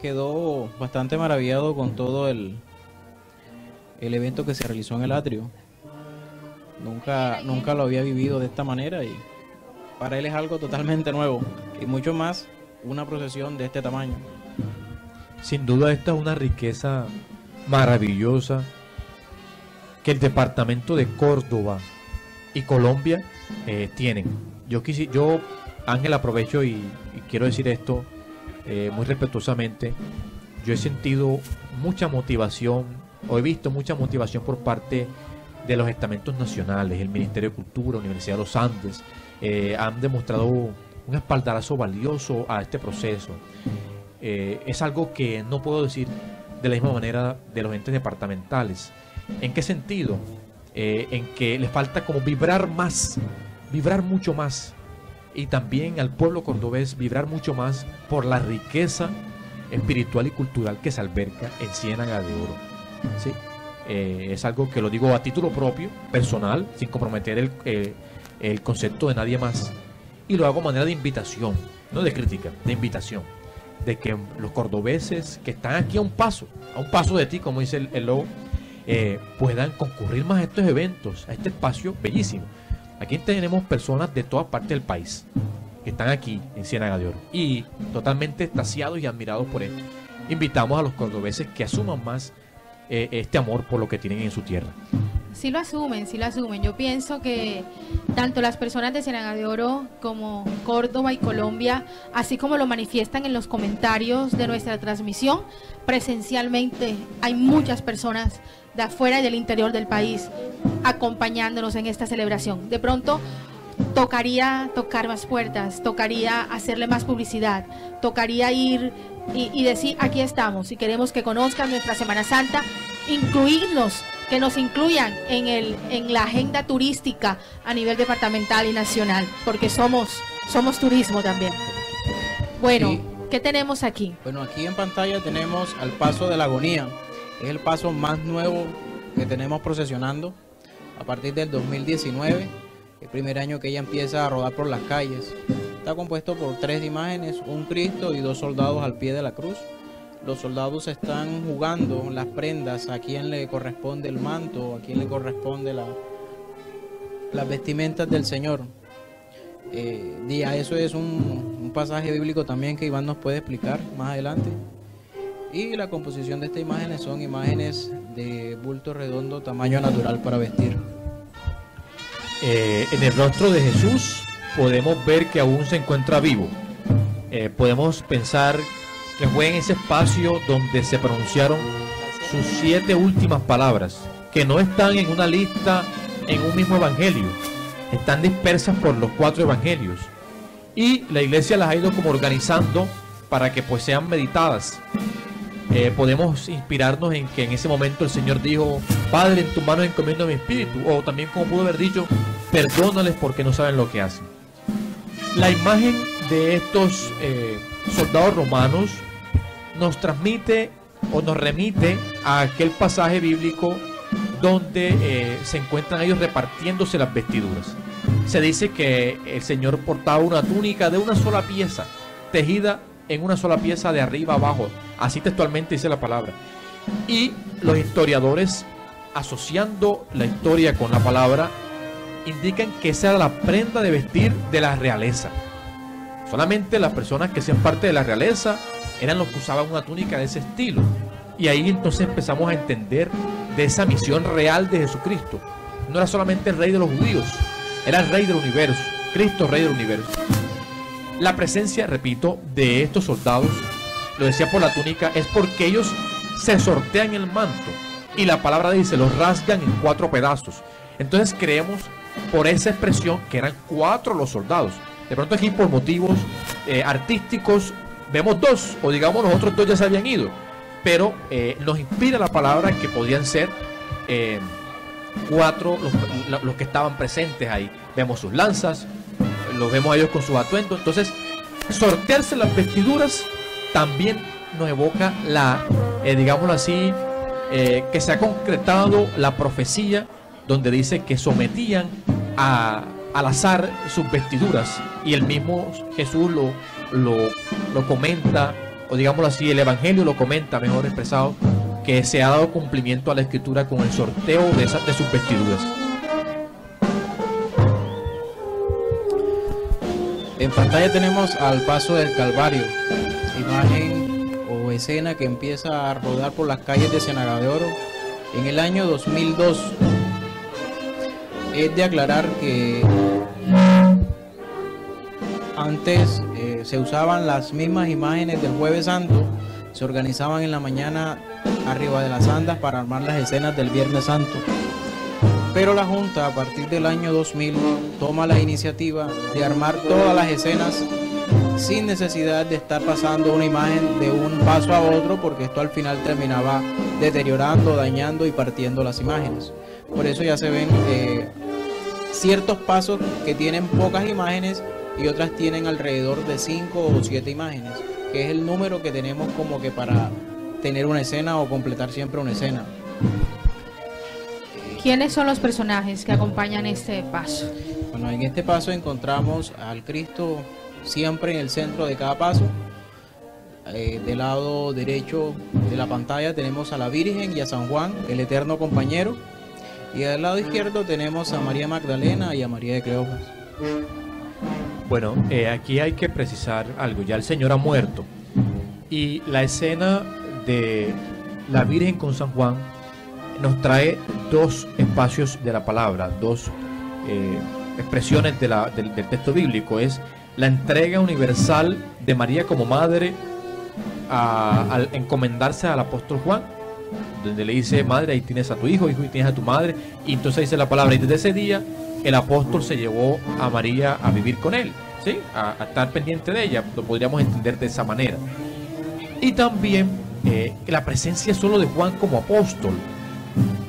quedó bastante maravillado con todo el, el evento que se realizó en el atrio. Nunca, nunca lo había vivido de esta manera y para él es algo totalmente nuevo y mucho más una procesión de este tamaño. Sin duda esta es una riqueza maravillosa que el departamento de Córdoba y Colombia eh, tienen. Yo quisi, yo Ángel aprovecho y, y quiero decir esto eh, muy respetuosamente, yo he sentido mucha motivación, o he visto mucha motivación por parte de los estamentos nacionales, el Ministerio de Cultura, Universidad de los Andes, eh, han demostrado un espaldarazo valioso a este proceso. Eh, es algo que no puedo decir de la misma manera de los entes departamentales. ¿En qué sentido? en que les falta como vibrar más, vibrar mucho más y también al pueblo cordobés vibrar mucho más por la riqueza espiritual y cultural que se alberga en Ciénaga de Oro. ¿sí? Eh, es algo que lo digo a título propio, personal, sin comprometer el, eh, el concepto de nadie más. Y lo hago a manera de invitación, no de crítica, de invitación. De que los cordobeses que están aquí a un paso, a un paso de ti, como dice el, el logo, eh, puedan concurrir más a estos eventos, a este espacio bellísimo. Aquí tenemos personas de todas partes del país que están aquí en Ciénaga de Oro y totalmente extasiados y admirados por esto. Invitamos a los cordobeses que asuman más eh, este amor por lo que tienen en su tierra. Sí lo asumen, sí lo asumen. Yo pienso que tanto las personas de Ciénaga de Oro como Córdoba y Colombia, así como lo manifiestan en los comentarios de nuestra transmisión, presencialmente hay muchas personas de afuera y del interior del país acompañándonos en esta celebración. De pronto tocaría tocar más puertas, tocaría hacerle más publicidad, tocaría ir y, decir, aquí estamos, y queremos que conozcan nuestra Semana Santa, incluirnos, que nos incluyan en, el, en la agenda turística a nivel departamental y nacional, porque somos, somos turismo también. Bueno, ¿qué tenemos aquí? Bueno, aquí en pantalla tenemos al paso de la agonía. Es el paso más nuevo que tenemos procesionando a partir del 2019, el primer año que ella empieza a rodar por las calles. Está compuesto por tres imágenes, un Cristo y dos soldados al pie de la cruz. Los soldados están jugando las prendas, a quién le corresponde el manto, a quién le corresponde la, las vestimentas del Señor. Eh, eso es un, un pasaje bíblico también que Iván nos puede explicar más adelante. Y la composición de estas imágenes son imágenes de bulto redondo, tamaño natural para vestir. Eh, en el rostro de Jesús podemos ver que aún se encuentra vivo. Eh, podemos pensar que fue en ese espacio donde se pronunciaron sus siete últimas palabras, que no están en una lista en un mismo evangelio, están dispersas por los cuatro evangelios. Y la iglesia las ha ido como organizando para que pues sean meditadas. Eh, podemos inspirarnos en que en ese momento el Señor dijo, Padre, en tu mano encomiendo mi espíritu. O también como pudo haber dicho, perdónales porque no saben lo que hacen. La imagen de estos eh, soldados romanos nos transmite o nos remite a aquel pasaje bíblico donde eh, se encuentran ellos repartiéndose las vestiduras. Se dice que el Señor portaba una túnica de una sola pieza, tejida en una sola pieza de arriba abajo. Así textualmente dice la palabra. Y los historiadores, asociando la historia con la palabra, indican que esa era la prenda de vestir de la realeza. Solamente las personas que sean parte de la realeza eran los que usaban una túnica de ese estilo. Y ahí entonces empezamos a entender de esa misión real de Jesucristo. No era solamente el rey de los judíos, era el rey del universo, Cristo rey del universo. La presencia, repito, de estos soldados, lo decía por la túnica, es porque ellos se sortean el manto. Y la palabra dice, los rasgan en cuatro pedazos. Entonces creemos por esa expresión que eran cuatro los soldados. De pronto aquí por motivos eh, artísticos vemos dos, o digamos los otros dos ya se habían ido pero eh, nos inspira la palabra que podían ser eh, cuatro los, que estaban presentes ahí. Vemos sus lanzas, los vemos a ellos con sus atuendos. Entonces, sortearse las vestiduras también nos evoca la, eh, digámoslo así, que se ha concretado la profecía donde dice que sometían a, al azar sus vestiduras y el mismo Jesús lo, lo, lo comenta o digámoslo así, el Evangelio lo comenta, mejor expresado, que se ha dado cumplimiento a la escritura con el sorteo de, de sus vestiduras. En pantalla tenemos al paso del Calvario, imagen o escena que empieza a rodar por las calles de Senaga de Oro en el año 2002. Es de aclarar que antes eh, se usaban las mismas imágenes del jueves santo, se organizaban en la mañana arriba de las andas para armar las escenas del viernes santo. Pero la Junta a partir del año 2000 toma la iniciativa de armar todas las escenas sin necesidad de estar pasando una imagen de un paso a otro porque esto al final terminaba deteriorando, dañando y partiendo las imágenes. Por eso ya se ven eh, ciertos pasos que tienen pocas imágenes y otras tienen alrededor de 5 o 7 imágenes, que es el número que tenemos como que para tener una escena o completar siempre una escena. ¿Quiénes son los personajes que acompañan este paso? Bueno, en este paso encontramos al Cristo siempre en el centro de cada paso. Eh, del lado derecho de la pantalla tenemos a la Virgen y a San Juan, el eterno compañero. Y al lado izquierdo tenemos a María Magdalena y a María de Cleofas. Bueno, eh, aquí hay que precisar algo. Ya el Señor ha muerto. Y la escena de la Virgen con San Juan nos trae dos espacios de la palabra, dos eh, expresiones del, texto bíblico. Es la entrega universal de María como madre al encomendarse al apóstol Juan, donde le dice, madre, ahí tienes a tu hijo, hijo, y tienes a tu madre. Y entonces dice la palabra, y desde ese día el apóstol se llevó a María a vivir con él, ¿sí? a, estar pendiente de ella, lo podríamos entender de esa manera. Y también eh, la presencia solo de Juan como apóstol.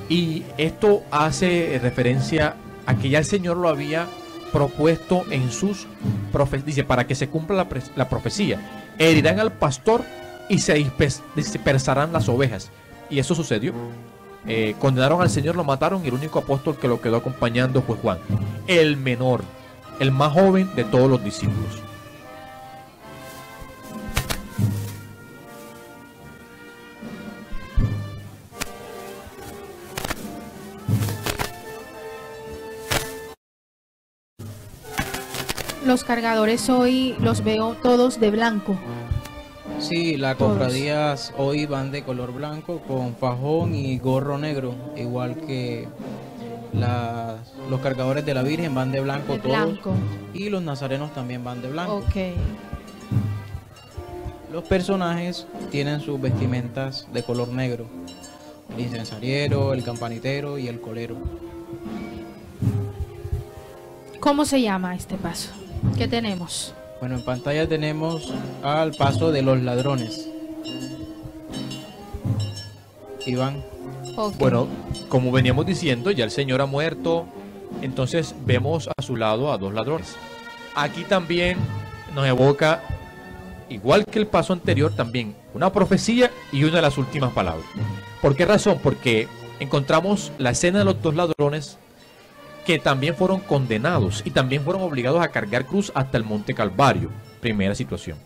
Y esto hace referencia a que ya el Señor lo había propuesto en sus profecías, dice, para que se cumpla la, profecía. Herirán al pastor y se dispersarán las ovejas. Y eso sucedió. Eh, condenaron al Señor, lo mataron y el único apóstol que lo quedó acompañando fue Juan, el menor, el más joven de todos los discípulos. Los cargadores hoy los veo todos de blanco. Sí, las cofradías hoy van de color blanco con fajón y gorro negro, igual que las- los cargadores de la Virgen van de blanco De todos blanco. y los nazarenos también van de blanco. Los personajes tienen sus vestimentas de color negro. El incensariero, el campanitero y el colero. ¿Cómo se llama este paso? ¿Qué tenemos? Bueno, en pantalla tenemos al paso de los ladrones. Iván, Ok. Bueno, como veníamos diciendo, ya el Señor ha muerto, entonces vemos a su lado a dos ladrones. Aquí también nos evoca, igual que el paso anterior, también una profecía y una de las últimas palabras. ¿Por qué razón? Porque encontramos la escena de los dos ladrones que también fueron condenados y también fueron obligados a cargar cruz hasta el Monte Calvario. Primera situación.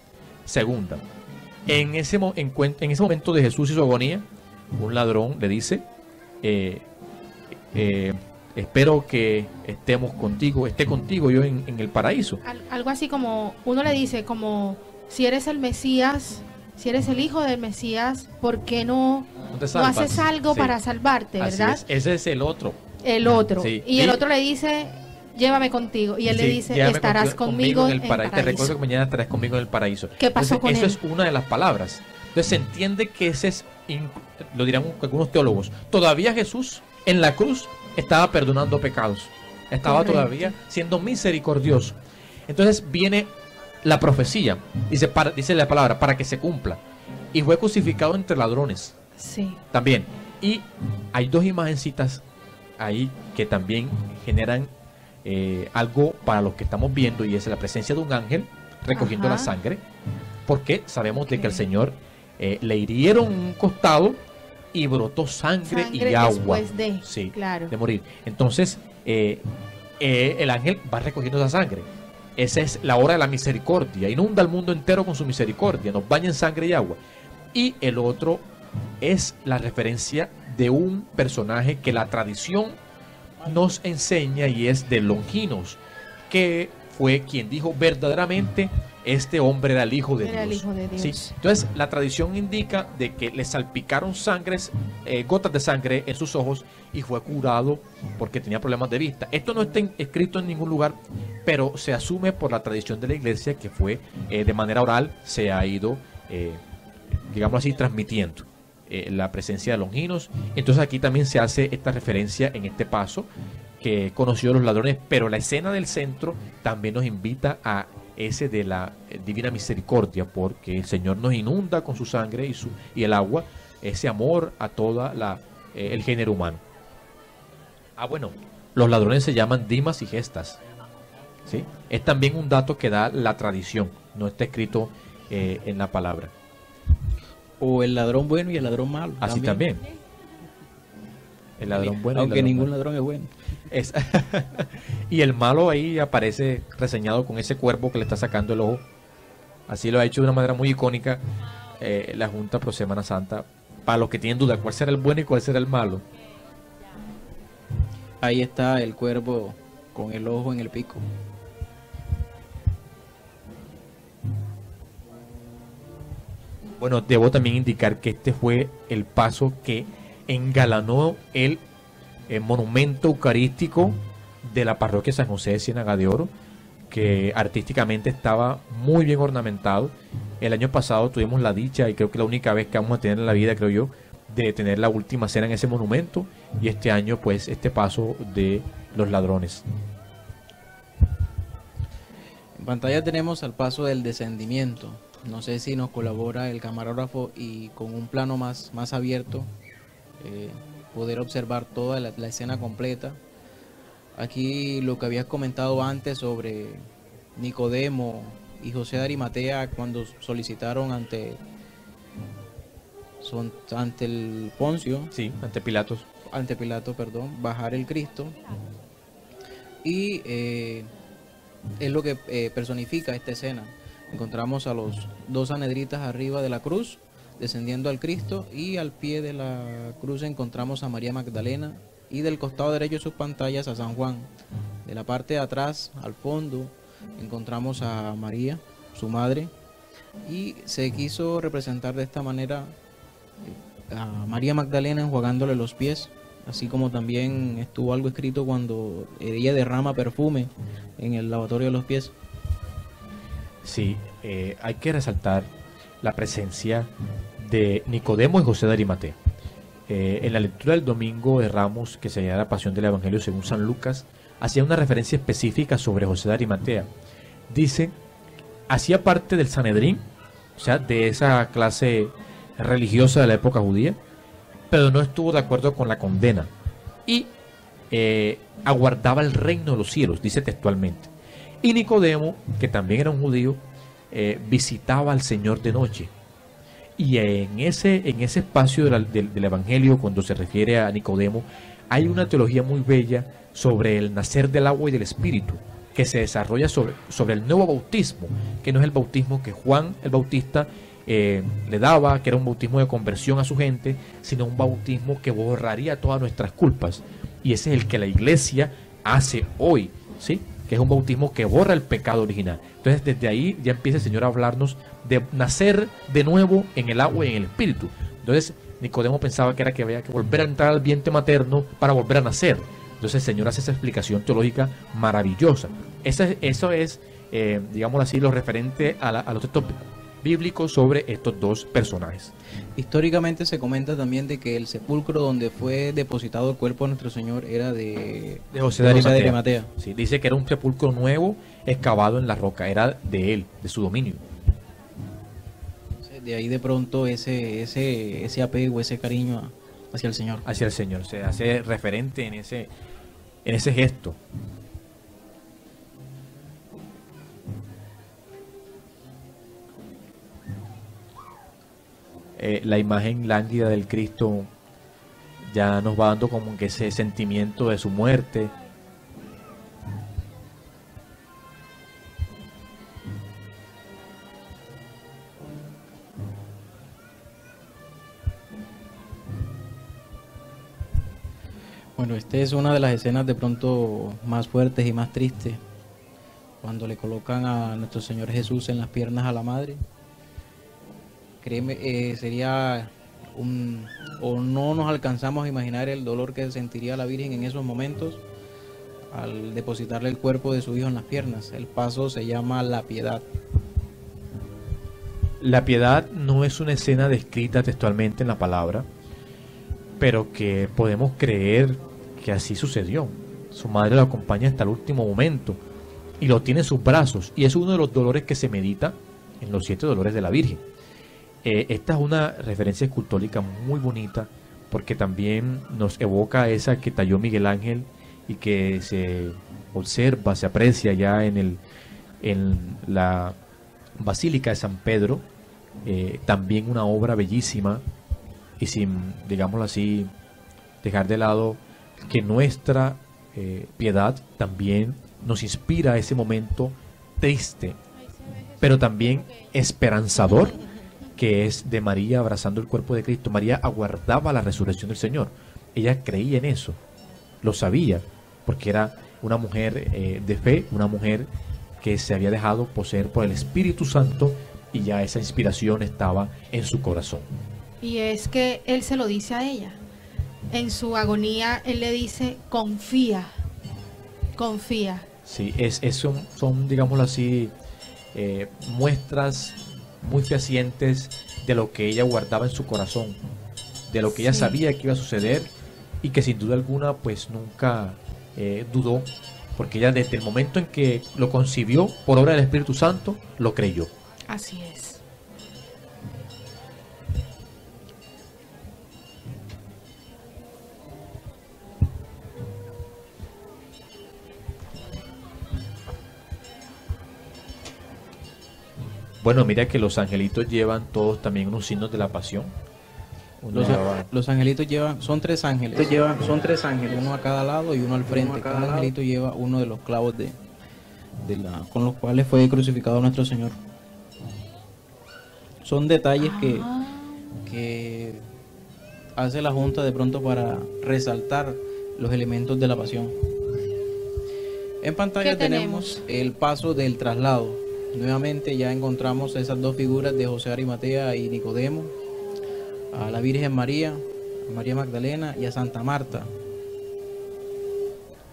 Segunda, en ese, mo- en en ese momento de Jesús y su agonía, un ladrón le dice, eh, eh, espero que estemos contigo, esté contigo yo en, en el paraíso. Al- algo así como, uno le dice como, si eres el Mesías, si eres el hijo del Mesías, ¿por qué no, No haces algo Sí, para salvarte, verdad? es. Ese es el otro. El otro. Sí. Y el otro le dice, llévame contigo. Y él le dice, estarás conmigo, en el paraíso. Te recuerdo que mañana estarás conmigo en el paraíso. ¿Qué pasó con Eso él? es una de las palabras. Entonces se entiende que ese es, lo dirán algunos teólogos, todavía Jesús en la cruz estaba perdonando pecados. Estaba Correcto. todavía siendo misericordioso. Entonces viene la profecía, dice, para, dice la palabra, para que se cumpla. Y fue crucificado entre ladrones Sí. también. Y hay dos imagencitas ahí que también generan eh, algo para los que estamos viendo y es la presencia de un ángel recogiendo Ajá. la sangre. Porque sabemos de que el. Señor eh, le hirieron un costado y brotó sangre, Sangre y agua. de, Sí, claro. de morir. Entonces, eh, el ángel va recogiendo esa sangre. Esa es la hora de la misericordia. Inunda el mundo entero con su misericordia. Nos baña en sangre y agua. Y el otro es la referencia de un personaje que la tradición nos enseña y es de Longinos, que fue quien dijo verdaderamente este hombre era el hijo de Era el Dios. hijo de Dios. Sí. Entonces la tradición indica de que le salpicaron sangres, eh, gotas de sangre en sus ojos y fue curado porque tenía problemas de vista. Esto no está escrito en ningún lugar, pero se asume por la tradición de la iglesia que fue eh, de manera oral, se ha ido, eh, digamos así, transmitiendo eh, la presencia de Longinos. Entonces aquí también se hace esta referencia en este paso que conoció los ladrones, pero la escena del centro también nos invita a ese de la eh, divina misericordia, porque el Señor nos inunda con su sangre y, su, y el agua, ese amor a toda la eh, el género humano. Ah, bueno, los ladrones se llaman Dimas y Gestas. ¿sí? Es también un dato que da la tradición, no está escrito en la palabra. O el ladrón bueno y el ladrón malo. Así también. El ladrón bueno. Aunque ladrón ningún malo. ladrón es bueno. Es- y el malo ahí aparece reseñado con ese cuervo que le está sacando el ojo. Así lo ha hecho de una manera muy icónica eh, la Junta Pro Semana Santa. Para los que tienen duda, ¿cuál será el bueno y cuál será el malo? Ahí está el cuervo con el ojo en el pico. Bueno, debo también indicar que este fue el paso que engalanó el, eh, monumento eucarístico de la parroquia San José de Ciénaga de Oro, que artísticamente estaba muy bien ornamentado. El año pasado tuvimos la dicha, y creo que la única vez que vamos a tener en la vida, creo yo, de tener la última cena en ese monumento, y este año, pues, este paso de los ladrones. En pantalla tenemos al paso del descendimiento. No sé si nos colabora el camarógrafo y con un plano más, más abierto eh, poder observar toda la, la escena completa. Aquí lo que habías comentado antes sobre Nicodemo y José de Arimatea cuando solicitaron ante, son, ante el Poncio, Sí, ante Pilatos. ante Pilato, perdón, bajar el Cristo. Y eh, es lo que eh, personifica esta escena. Encontramos a los dos anedritas arriba de la cruz, descendiendo al Cristo, y al pie de la cruz encontramos a María Magdalena, y del costado derecho de sus pantallas a San Juan. De la parte de atrás, al fondo, encontramos a María, su madre, Y se quiso representar de esta manera eh, a María Magdalena enjuagándole los pies, así como también estuvo algo escrito cuando ella derrama perfume en el lavatorio de los pies. Sí, eh, hay que resaltar la presencia de Nicodemo y José de Arimatea. Eh, en la lectura del domingo de Ramos, que se llama la Pasión del Evangelio según San Lucas, hacía una referencia específica sobre José de Arimatea. Dice, hacía parte del Sanedrín, o sea, de esa clase religiosa de la época judía, pero no estuvo de acuerdo con la condena y eh, aguardaba el reino de los cielos, dice textualmente. Y Nicodemo, que también era un judío, eh, visitaba al Señor de noche. Y en ese, en ese espacio del, Evangelio, cuando se refiere a Nicodemo, hay una teología muy bella sobre el nacer del agua y del Espíritu, que se desarrolla sobre, sobre el nuevo bautismo, que no es el bautismo que Juan el Bautista eh, le daba, que era un bautismo de conversión a su gente, sino un bautismo que borraría todas nuestras culpas. Y ese es el que la iglesia hace hoy, ¿sí? Que es un bautismo que borra el pecado original. Entonces desde ahí ya empieza el Señor a hablarnos de nacer de nuevo en el agua y en el espíritu. Entonces Nicodemo pensaba que era que había que volver a entrar al vientre materno para volver a nacer. Entonces el Señor hace esa explicación teológica maravillosa. Eso, eso es, eh, digamos así, lo referente a, a los textos bíblicos sobre estos dos personajes. Históricamente se comenta también de que el sepulcro donde fue depositado el cuerpo de nuestro Señor era de, de José de Arimatea. Sí, dice que era un sepulcro nuevo excavado en la roca, era de él, de su dominio. De ahí de pronto ese, ese, ese apego, ese cariño hacia el Señor. Hacia el Señor, se hace referente en ese, en ese gesto. Eh, la imagen lánguida del Cristo ya nos va dando como que ese sentimiento de su muerte. Bueno, esta es una de las escenas de pronto más fuertes y más tristes, cuando le colocan a nuestro Señor Jesús en las piernas a la madre créeme, eh, sería un, o no nos alcanzamos a imaginar el dolor que sentiría la Virgen en esos momentos al depositarle el cuerpo de su hijo en las piernas. El paso se llama la piedad. La piedad no es una escena descrita textualmente en la palabra, pero que podemos creer que así sucedió. Su madre lo acompaña hasta el último momento y lo tiene en sus brazos y es uno de los dolores que se medita en los siete dolores de la Virgen. Eh, esta es una referencia escultórica muy bonita porque también nos evoca esa que talló Miguel Ángel y que se observa, se aprecia ya en, el, en la Basílica de San Pedro, eh, también una obra bellísima y sin, digámoslo así, dejar de lado que nuestra eh, piedad también nos inspira a ese momento triste, pero también esperanzador que es de María abrazando el cuerpo de Cristo. María aguardaba la resurrección del Señor. Ella creía en eso, lo sabía, porque era una mujer eh, de fe, una mujer que se había dejado poseer por el Espíritu Santo y ya esa inspiración estaba en su corazón. Y es que Él se lo dice a ella. En su agonía, Él le dice, confía, confía. Sí, es, son, son, digámoslo así, eh, muestras muy fehacientes de lo que ella guardaba en su corazón, de lo que ella sabía que iba a suceder y que sin duda alguna pues nunca eh, dudó, porque ella desde el momento en que lo concibió por obra del Espíritu Santo, lo creyó. Así es. Bueno, mira que los angelitos llevan todos también unos signos de la pasión. Los, angelitos llevan, son tres ángeles. Llevan, son tres ángeles, uno a cada lado y uno al frente. cada, angelito lleva uno de los clavos de, la, con los cuales fue crucificado nuestro Señor. Son detalles que, que hace la Junta de pronto para resaltar los elementos de la pasión. En pantalla tenemos el paso del traslado nuevamente ya encontramos esas dos figuras de José Arimatea y Nicodemo, a la Virgen María, a María Magdalena y a Santa Marta.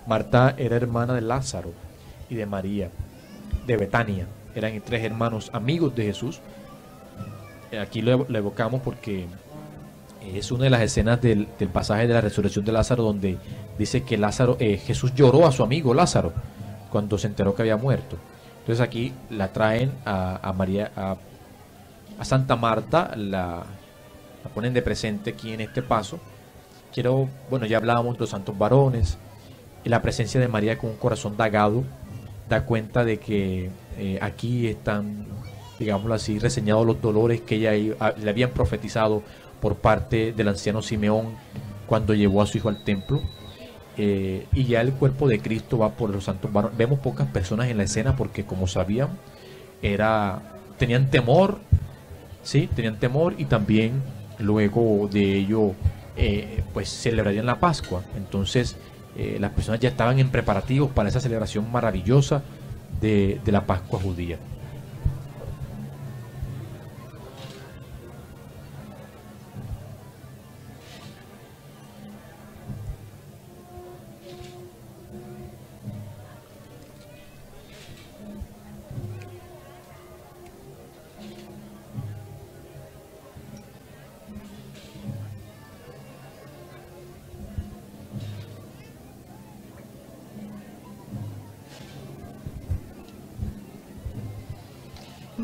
Marta era hermana de Lázaro y de María, de Betania. Eran tres hermanos amigos de Jesús. Aquí lo evocamos porque es una de las escenas del, del pasaje de la resurrección de Lázaro donde dice que Lázaro, eh, Jesús lloró a su amigo Lázaro cuando se enteró que había muerto. Entonces aquí la traen a, María, a, Santa Marta, la, ponen de presente aquí en este paso. Quiero, bueno, ya hablábamos de los santos varones, y la presencia de María con un corazón dagado da cuenta de que eh, aquí están, digámoslo así, reseñados los dolores que ella le habían profetizado por parte del anciano Simeón cuando llevó a su hijo al templo. Eh, y ya el cuerpo de Cristo va por los santos varones. Vemos pocas personas en la escena porque como sabían, era, tenían temor, sí, tenían temor y también luego de ello, eh, pues celebrarían la Pascua. Entonces, eh, las personas ya estaban en preparativos para esa celebración maravillosa de, de la Pascua judía.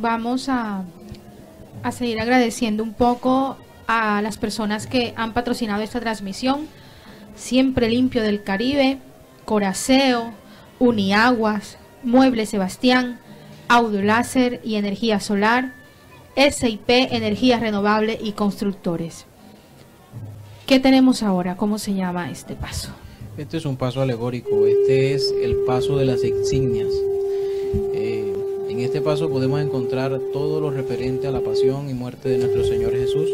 Vamos a, a seguir agradeciendo un poco a las personas que han patrocinado esta transmisión. Siempre Limpio del Caribe, Coraseo, Uniaguas, Mueble Sebastián, Audio Láser y Energía Solar, SIP Energía Renovable y Constructores. ¿Qué tenemos ahora? ¿Cómo se llama este paso? Este es un paso alegórico, este es el paso de las insignias. Este paso podemos encontrar todo lo referente a la pasión y muerte de nuestro Señor Jesús.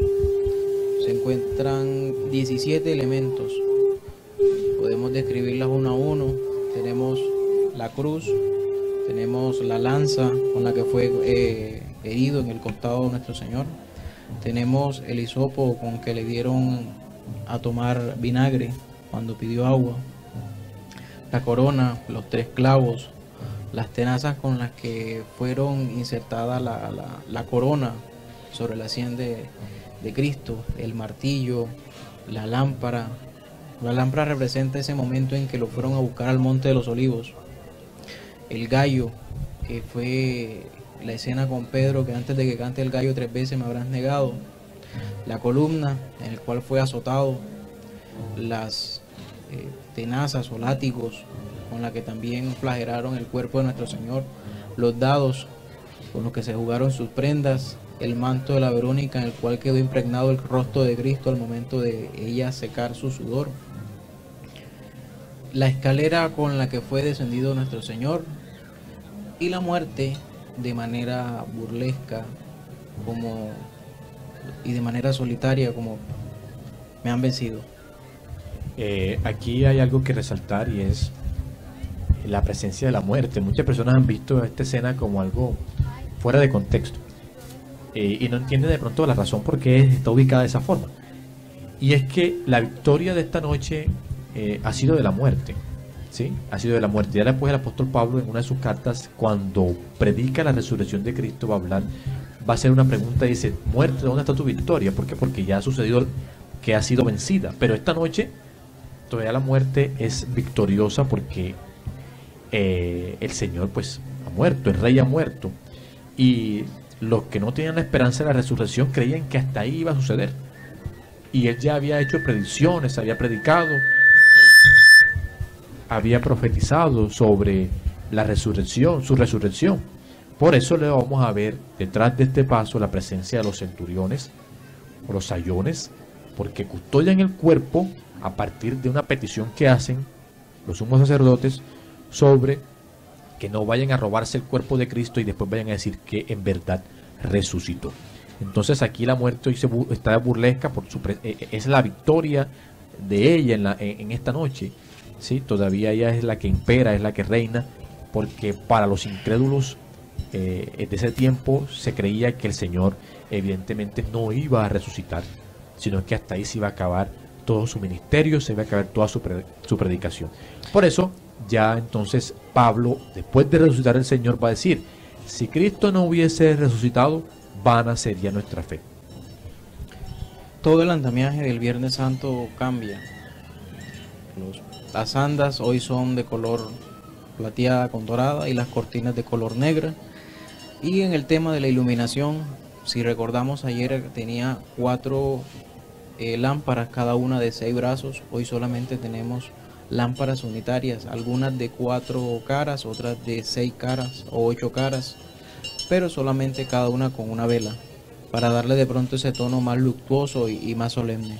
Se encuentran 17 elementos. Podemos describirlas uno a uno. Tenemos la cruz, tenemos la lanza con la que fue eh, herido en el costado de nuestro Señor. Tenemos el hisopo con que le dieron a tomar vinagre cuando pidió agua. La corona, los tres clavos, las tenazas con las que fueron insertadas la, la- la corona sobre la sien de, de Cristo, el martillo, la lámpara. La lámpara representa ese momento en que lo fueron a buscar al monte de los olivos. El gallo, que fue la escena con Pedro, que antes de que cante el gallo tres veces me habrás negado. La columna, en el cual fue azotado. Las eh, tenazas o látigos con la que también flagelaron el cuerpo de nuestro Señor, los dados con los que se jugaron sus prendas, el manto de la Verónica en el cual quedó impregnado el rostro de Cristo al momento de ella secar su sudor, la escalera con la que fue descendido nuestro Señor y la muerte de manera burlesca como y de manera solitaria como me han vencido. Eh, aquí hay algo que resaltar y es la presencia de la muerte. Muchas personas han visto esta escena como algo fuera de contexto eh, y no entienden de pronto la razón por qué está ubicada de esa forma. Y es que la victoria de esta noche eh, ha sido de la muerte. ¿sí? Ha sido de la muerte. Ya después el apóstol Pablo en una de sus cartas, cuando predica la resurrección de Cristo, va a hablar, va a hacer una pregunta y dice, muerte, ¿dónde está tu victoria? Porque ya ha sucedido que ha sido vencida. Pero esta noche todavía la muerte es victoriosa porque eh, el Señor pues ha muerto, el Rey ha muerto. Y los que no tenían la esperanza de la resurrección creían que hasta ahí iba a suceder. Y él ya había hecho predicciones, había predicado, eh, había profetizado sobre la resurrección, su resurrección. Por eso le vamos a ver detrás de este paso la presencia de los centuriones o los sayones, porque custodian el cuerpo a partir de una petición que hacen los sumos sacerdotes sobre que no vayan a robarse el cuerpo de Cristo y después vayan a decir que en verdad resucitó. Entonces aquí la muerte hoy se está burlesca por su eh, es la victoria de ella en, esta noche. ¿sí? Todavía ella es la que impera, es la que reina, porque para los incrédulos eh, de ese tiempo se creía que el Señor evidentemente no iba a resucitar, sino que hasta ahí se iba a acabar todo su ministerio, se iba a acabar toda su predicación. Por eso, ya entonces Pablo, después de resucitar el Señor, va a decir, si Cristo no hubiese resucitado, vana sería nuestra fe. Todo el andamiaje del Viernes Santo cambia. las andas hoy son de color plateada con dorada y las cortinas de color negra. Y en el tema de la iluminación, si recordamos ayer tenía cuatro eh, lámparas, cada una de seis brazos. Hoy solamente tenemos lámparas unitarias, algunas de cuatro caras, otras de seis caras o ocho caras, pero solamente cada una con una vela, para darle de pronto ese tono más luctuoso y más solemne.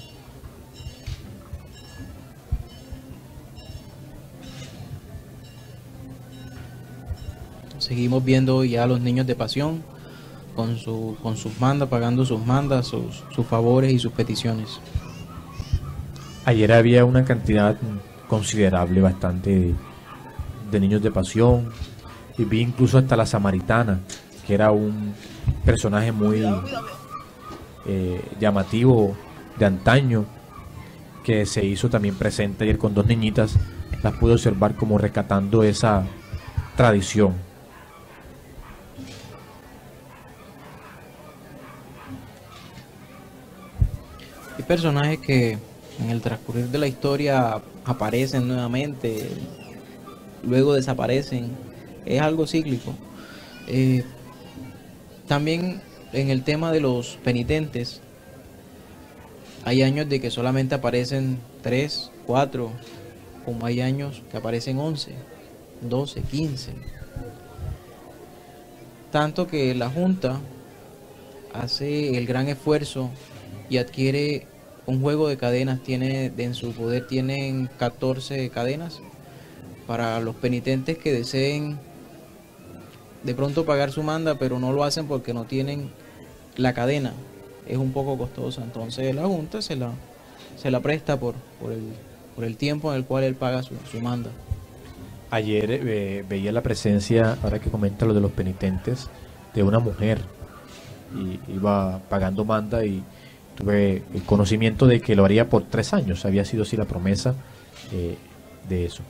Seguimos viendo ya a los niños de pasión con, su, con sus mandas, pagando sus mandas, sus, sus favores y sus peticiones. Ayer había una cantidad considerable, bastante, de, niños de pasión. Y vi incluso hasta la samaritana, que era un personaje muy eh, llamativo de antaño, que se hizo también presente ayer con dos niñitas. Las pude observar como rescatando esa tradición personajes que en el transcurrir de la historia aparecen nuevamente, luego desaparecen, es algo cíclico. Eh, también en el tema de los penitentes, hay años de que solamente aparecen 3, 4, como hay años que aparecen 11, 12, 15. Tanto que la Junta hace el gran esfuerzo y adquiere un juego de cadenas tiene en su poder tienen 14 cadenas para los penitentes que deseen de pronto pagar su manda pero no lo hacen porque no tienen la cadena. Es un poco costosa. Entonces la junta se la se la presta por, por, el, por el tiempo en el cual él paga su, manda. Ayer eh, veía la presencia ahora que comenta lo de los penitentes de una mujer. Y iba pagando manda y tuve el conocimiento de que lo haría por tres años, había sido así la promesa eh, de eso.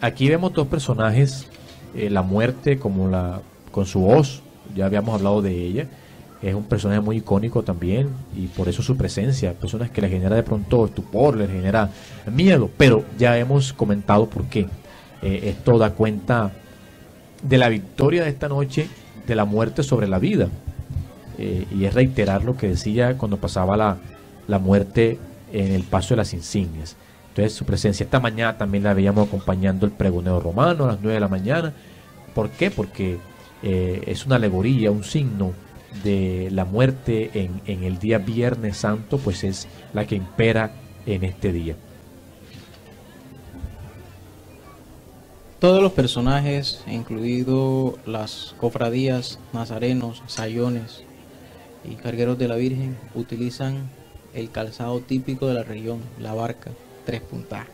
Aquí vemos dos personajes, eh, la muerte como la con su voz, ya habíamos hablado de ella, es un personaje muy icónico también y por eso su presencia, personas que le genera de pronto estupor, le genera miedo, pero ya hemos comentado por qué. Eh, esto da cuenta de la victoria de esta noche, de la muerte sobre la vida. Y es reiterar lo que decía cuando pasaba la, la, muerte en el paso de las insignias. Entonces su presencia esta mañana también la veíamos acompañando el pregonero romano a las 9 de la mañana. ¿Por qué? Porque eh, es una alegoría, un signo de la muerte en, en el día Viernes Santo, pues es la que impera en este día. Todos los personajes, incluido las cofradías, nazarenos, sayones, y cargueros de la Virgen utilizan el calzado típico de la región, la barca, tres puntas.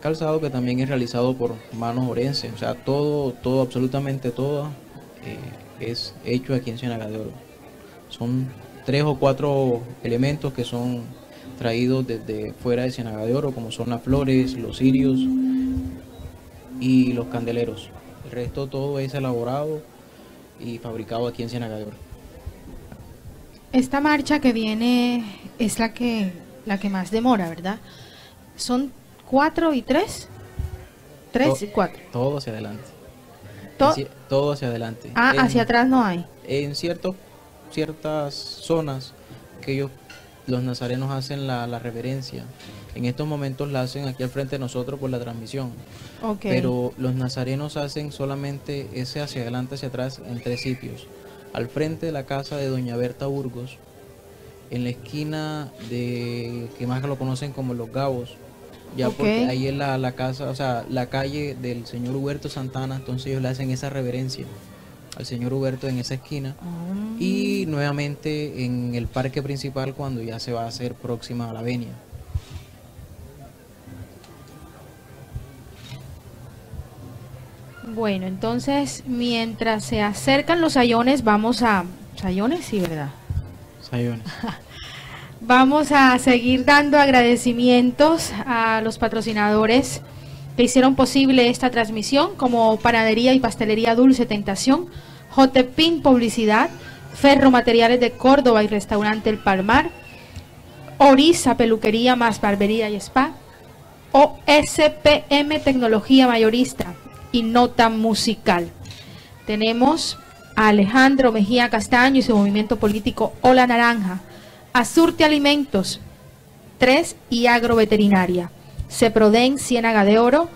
Calzado que también es realizado por manos orenses, o sea, todo, todo, absolutamente todo eh, es hecho aquí en Ciénaga de Oro. Son tres o cuatro elementos que son traídos desde fuera de Ciénaga de Oro, como son las flores, los cirios y los candeleros. El resto todo es elaborado y fabricado aquí en Oro. Esta marcha que viene es la que, la que más demora, ¿verdad? ¿Son cuatro y tres? ¿Tres y cuatro? Todo hacia adelante. todo hacia adelante. Ah, hacia atrás no hay. En ciertos, ciertas zonas que ellos, los nazarenos hacen la, la reverencia en estos momentos la hacen aquí al frente de nosotros por la transmisión. Pero los nazarenos hacen solamente ese hacia adelante, hacia atrás, en tres sitios. Al frente de la casa de Doña Berta Burgos, en la esquina de, que más lo conocen como Los Gabos, ya porque ahí es la, la, casa, o sea, la calle del señor Huberto Santana, entonces ellos le hacen esa reverencia al señor Huberto en esa esquina. Ah. Y nuevamente en el parque principal cuando ya se va a hacer próxima a la venia. Bueno, entonces, mientras se acercan los sayones, vamos a... ¿Sayones? Sí, ¿verdad? Sayones. Vamos a seguir dando agradecimientos a los patrocinadores que hicieron posible esta transmisión, como Panadería y Pastelería Dulce Tentación, Jotepin Publicidad, Ferro Materiales de Córdoba y Restaurante El Palmar, Orisa Peluquería más Barbería y Spa, o SPM Tecnología Mayorista y Nota Musical. Tenemos a Alejandro Mejía Castaño y su movimiento político Hola Naranja, Azurte Alimentos 3 y Agroveterinaria, Ceproden Ciénaga de Oro,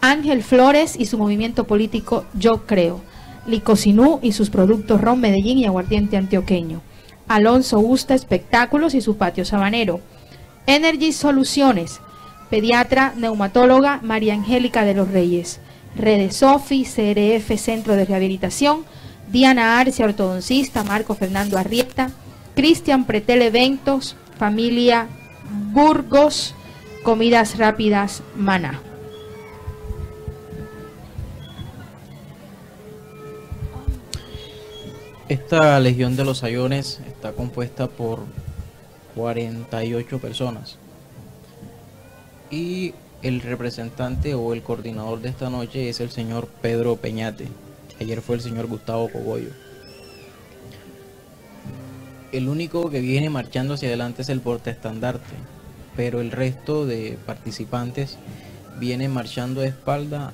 Ángel Flores y su movimiento político Yo Creo, Licosinú y sus productos Ron Medellín y Aguardiente Antioqueño, Alonso Gusta Espectáculos y su patio sabanero, Energy Soluciones, pediatra, neumatóloga María Angélica de los Reyes, Redes Sofi, CRF Centro de Rehabilitación, Diana Arce, ortodoncista, Marco Fernando Arrieta, Cristian Pretel Eventos, familia Burgos, Comidas Rápidas Mana. Esta Legión de los Sayones está compuesta por 48 personas. Y el representante o el coordinador de esta noche es el señor Pedro Peñate. Ayer fue el señor Gustavo Cogollo. El único que viene marchando hacia adelante es el portaestandarte, pero el resto de participantes vienen marchando de espalda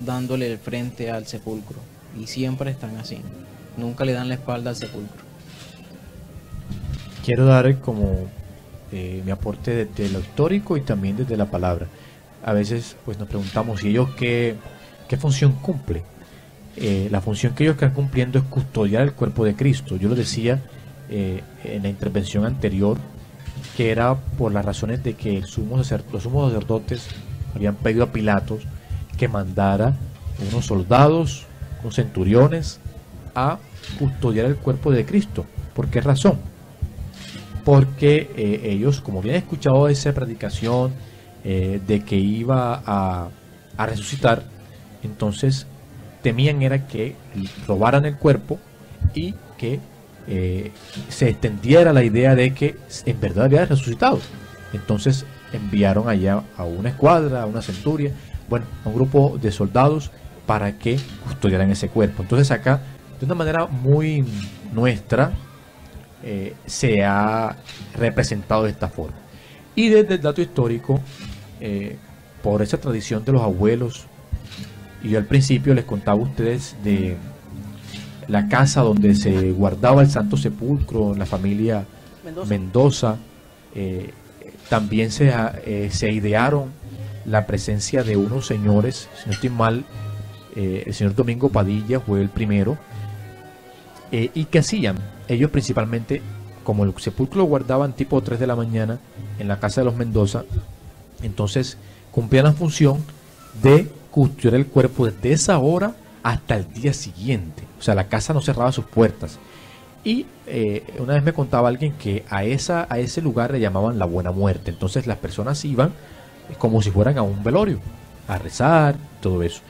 dándole el frente al sepulcro. Y siempre están así. Nunca le dan la espalda al sepulcro. Quiero dar como eh, mi aporte desde lo histórico y también desde la palabra. A veces pues nos preguntamos, ¿y ellos qué, función cumple? Eh, la función que ellos están cumpliendo es custodiar el cuerpo de Cristo. Yo lo decía eh, en la intervención anterior, que era por las razones de que los sumos sacerdotes habían pedido a Pilatos que mandara unos soldados, unos centuriones, a custodiar el cuerpo de Cristo. ¿Por qué razón? Porque eh, ellos, como habían escuchado esa predicación de que iba a, a resucitar, entonces temían era que robaran el cuerpo y que eh, se extendiera la idea de que en verdad había resucitado. Entonces enviaron allá a una escuadra, a una centuria, bueno, a un grupo de soldados para que custodiaran ese cuerpo. Entonces acá, de una manera muy nuestra, eh, se ha representado de esta forma. Y desde el dato histórico, eh, por esa tradición de los abuelos y yo al principio les contaba a ustedes de la casa donde se guardaba el Santo Sepulcro, la familia Mendoza. Eh, también se, se idearon la presencia de unos señores, si no estoy mal, eh, el señor Domingo Padilla fue el primero. ¿Y qué hacían? Ellos principalmente, como el sepulcro lo guardaban tipo 3 de la mañana en la casa de los Mendoza, entonces cumplían la función de custodiar el cuerpo desde esa hora hasta el día siguiente. O sea, la casa no cerraba sus puertas. Y eh, una vez me contaba alguien que a, esa, a ese lugar le llamaban la buena muerte. Entonces las personas iban como si fueran a un velorio, a rezar, todo eso.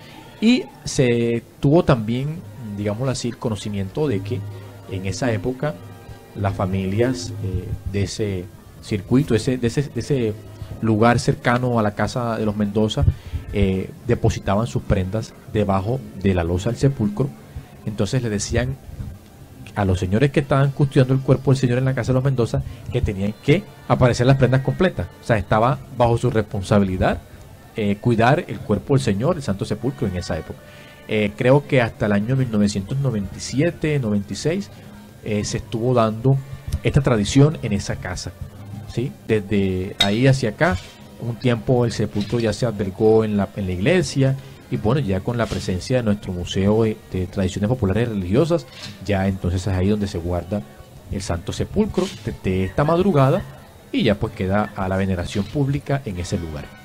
Y se tuvo también, digámoslo así, el conocimiento de que en esa época las familias eh, de ese circuito, ese, de, ese, de ese lugar cercano a la casa de los Mendoza, eh, depositaban sus prendas debajo de la losa del sepulcro. Entonces le decían a los señores que estaban custodiando el cuerpo del Señor en la casa de los Mendoza que tenían que aparecer las prendas completas. O sea, estaba bajo su responsabilidad eh, cuidar el cuerpo del Señor, el Santo Sepulcro en esa época. Eh, creo que hasta el año 1997-96 se estuvo dando esta tradición en esa casa. ¿sí? Desde ahí hacia acá un tiempo el sepulcro ya se albergó en la, en la iglesia y bueno, ya con la presencia de nuestro Museo de, Tradiciones Populares Religiosas, ya entonces es ahí donde se guarda el Santo Sepulcro de esta madrugada y ya pues queda a la veneración pública en ese lugar.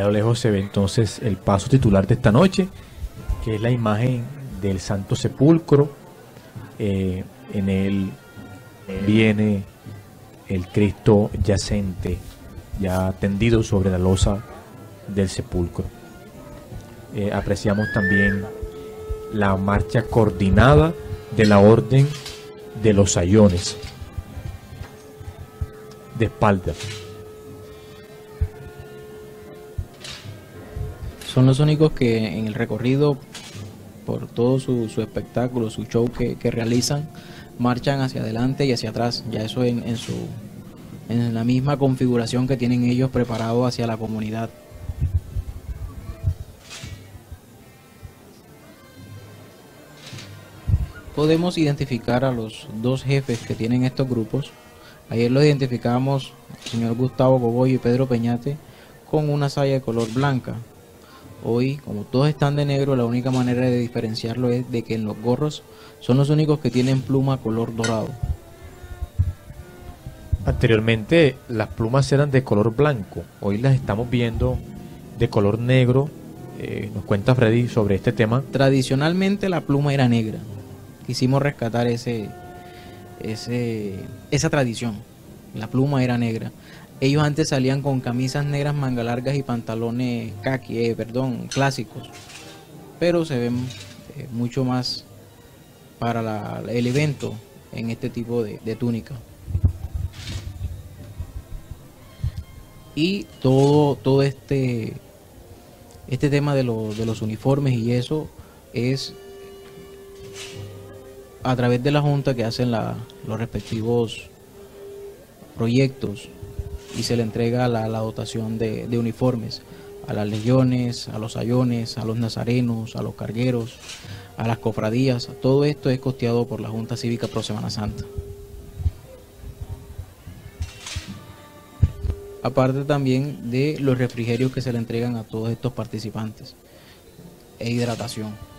A lejos se ve entonces el paso titular de esta noche, que es la imagen del Santo Sepulcro. Eh, en él viene el Cristo yacente, ya tendido sobre la losa del sepulcro. Eh, apreciamos también la marcha coordinada de la Orden de los Sayones de espalda. Son los únicos que en el recorrido, por todo su, espectáculo, su show que, realizan, marchan hacia adelante y hacia atrás. Ya eso en, su, en la misma configuración que tienen ellos preparado hacia la comunidad. Podemos identificar a los dos jefes que tienen estos grupos. Ayer los identificamos, señor Gustavo Gogoy y Pedro Peñate, con una saya de color blanca. Hoy, como todos están de negro, la única manera de diferenciarlo es de que en los gorros son los únicos que tienen pluma color dorado. Anteriormente las plumas eran de color blanco, hoy las estamos viendo de color negro. Eh, nos cuenta Freddy sobre este tema. Tradicionalmente la pluma era negra. Quisimos rescatar ese, ese, esa tradición. La pluma era negra. Ellos antes salían con camisas negras, manga largas y pantalones kaki, eh, perdón, clásicos. Pero se ven eh, mucho más para el evento en este tipo de, túnica. Y todo, todo este, este tema de, lo, de los uniformes y eso es a través de la Junta que hacen los respectivos proyectos y se le entrega la, la dotación de, uniformes a las legiones, a los sayones, a los nazarenos, a los cargueros, a las cofradías. Todo esto es costeado por la Junta Cívica Pro Semana Santa. Aparte también de los refrigerios que se le entregan a todos estos participantes e hidratación.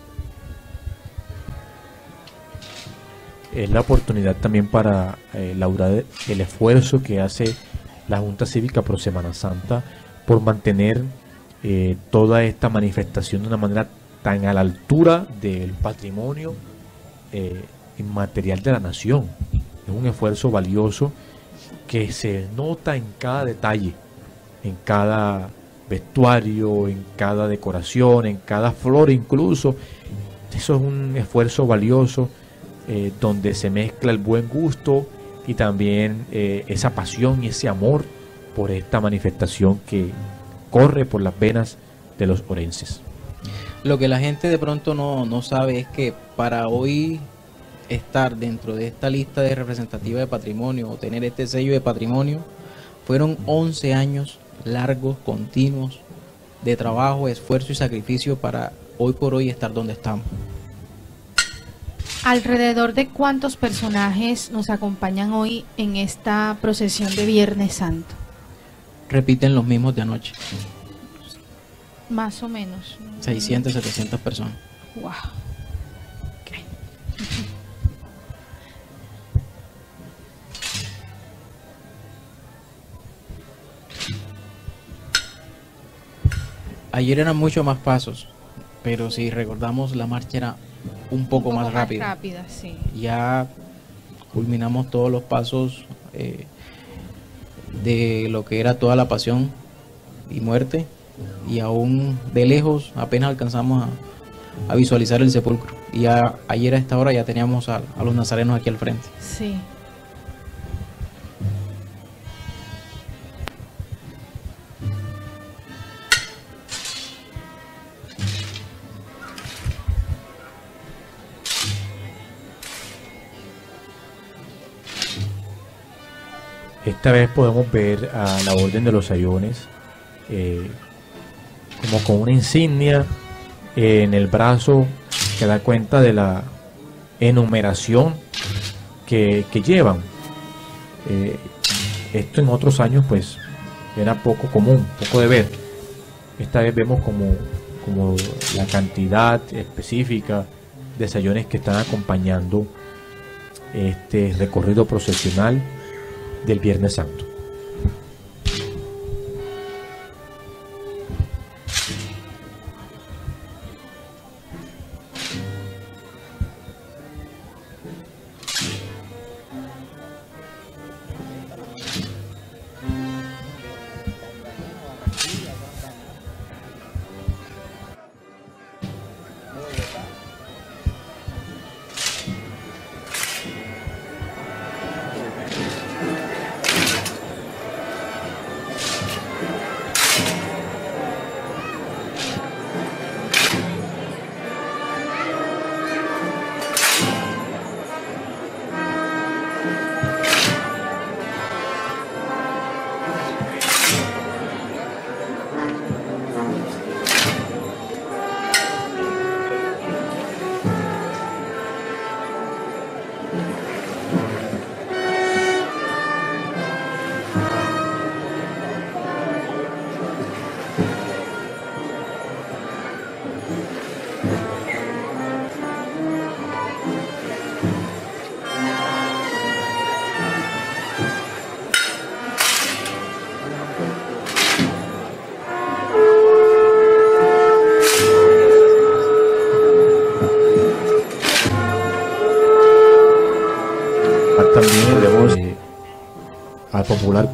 es la oportunidad también para eh, el esfuerzo que hace la Junta Cívica Pro Semana Santa por mantener eh, toda esta manifestación de una manera tan a la altura del patrimonio eh, inmaterial de la nación. Es un esfuerzo valioso que se nota en cada detalle, en cada vestuario, en cada decoración, en cada flor incluso. Eso es un esfuerzo valioso eh, donde se mezcla el buen gusto y también eh, esa pasión y ese amor por esta manifestación que corre por las venas de los orenses. Lo que la gente de pronto no, no sabe es que para hoy estar dentro de esta lista de representativa de patrimonio o tener este sello de patrimonio, fueron 11 años largos, continuos, de trabajo, esfuerzo y sacrificio para hoy por hoy estar donde estamos. ¿Alrededor de cuántos personajes nos acompañan hoy en esta procesión de Viernes Santo? Repiten los mismos de anoche. Más o menos. 600, 700 personas. Wow. Okay. Ayer eran mucho más pasos, pero si recordamos la marcha era un poco, un poco más, más rápida. rápida, sí. Ya culminamos todos los pasos eh, de lo que era toda la pasión y muerte y aún de lejos apenas alcanzamos a, a visualizar el sepulcro. Y ya, ayer a esta hora ya teníamos a, a los nazarenos aquí al frente. Sí. Esta vez podemos ver a la Orden de los Sayones eh, como con una insignia eh, en el brazo que da cuenta de la enumeración que, que llevan. Eh, esto en otros años pues era poco común, poco de ver. Esta vez vemos como, como la cantidad específica de sayones que están acompañando este recorrido procesional del Viernes Santo.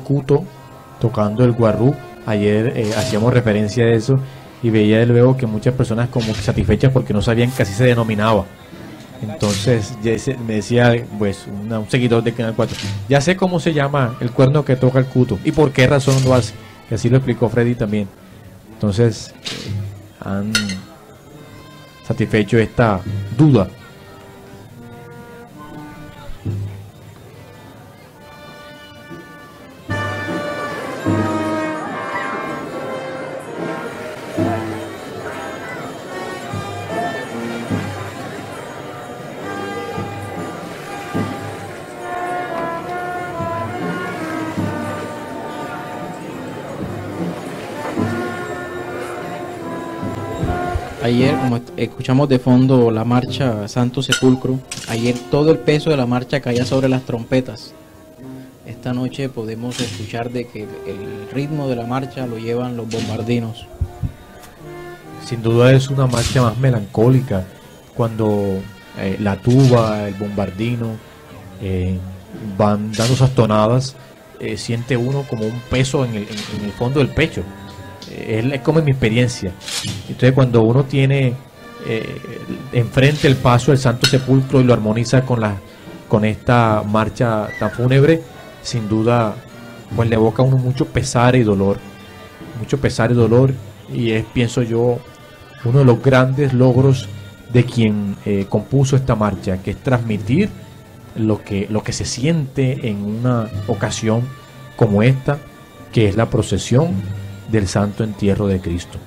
Cuto tocando el guarrú. Ayer eh, hacíamos referencia a eso y veía luego que muchas personas como satisfechas porque no sabían que así se denominaba. Entonces me decía pues un seguidor de Canal 4, ya sé cómo se llama el cuerno que toca el cuto y por qué razón lo hace. Y así lo explicó Freddy también. Entonces eh, han satisfecho esta duda Ayer, como escuchamos de fondo la marcha Santo Sepulcro, ayer todo el peso de la marcha caía sobre las trompetas. Esta noche podemos escuchar de que el ritmo de la marcha lo llevan los bombardinos. Sin duda es una marcha más melancólica cuando eh, la tuba, el bombardino eh, van dando esas tonadas, eh, siente uno como un peso en el fondo del pecho es, como mi experiencia. Entonces cuando uno tiene eh, enfrente el paso del Santo Sepulcro y lo armoniza con, la, con esta marcha tan fúnebre, sin duda pues le evoca a uno mucho pesar y dolor. Mucho pesar y dolor y es, pienso yo, uno de los grandes logros de quien eh, compuso esta marcha, que es transmitir lo que, lo que se siente en una ocasión como esta, que es la procesión del santo entierro de Cristo.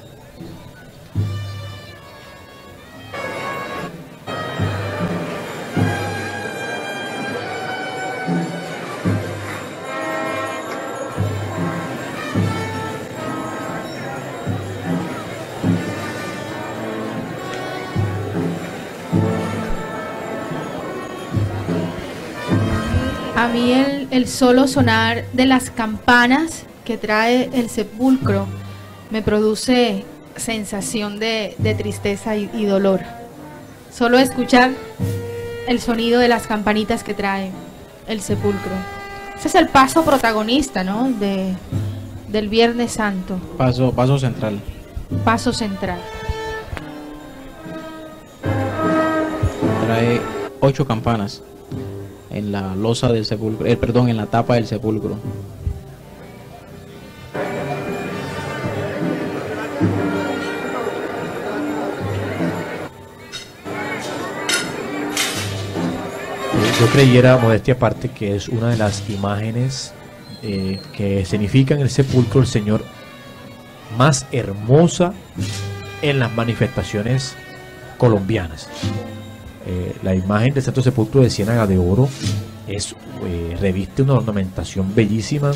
A mí el, solo sonar de las campanas que trae el sepulcro me produce sensación de, tristeza y, dolor. Solo escuchar el sonido de las campanitas que trae el sepulcro. Ese es el paso protagonista, ¿no? De, del Viernes Santo. Paso, paso central. Paso central. Trae ocho campanas en la losa del sepulcro, eh, perdón, en la tapa del sepulcro. Yo creyera, modestia aparte, que es una de las imágenes eh, que significan el sepulcro del Señor más hermosa en las manifestaciones colombianas. Eh, la imagen del Santo Sepulcro de Ciénaga de Oro es, eh, reviste una ornamentación bellísima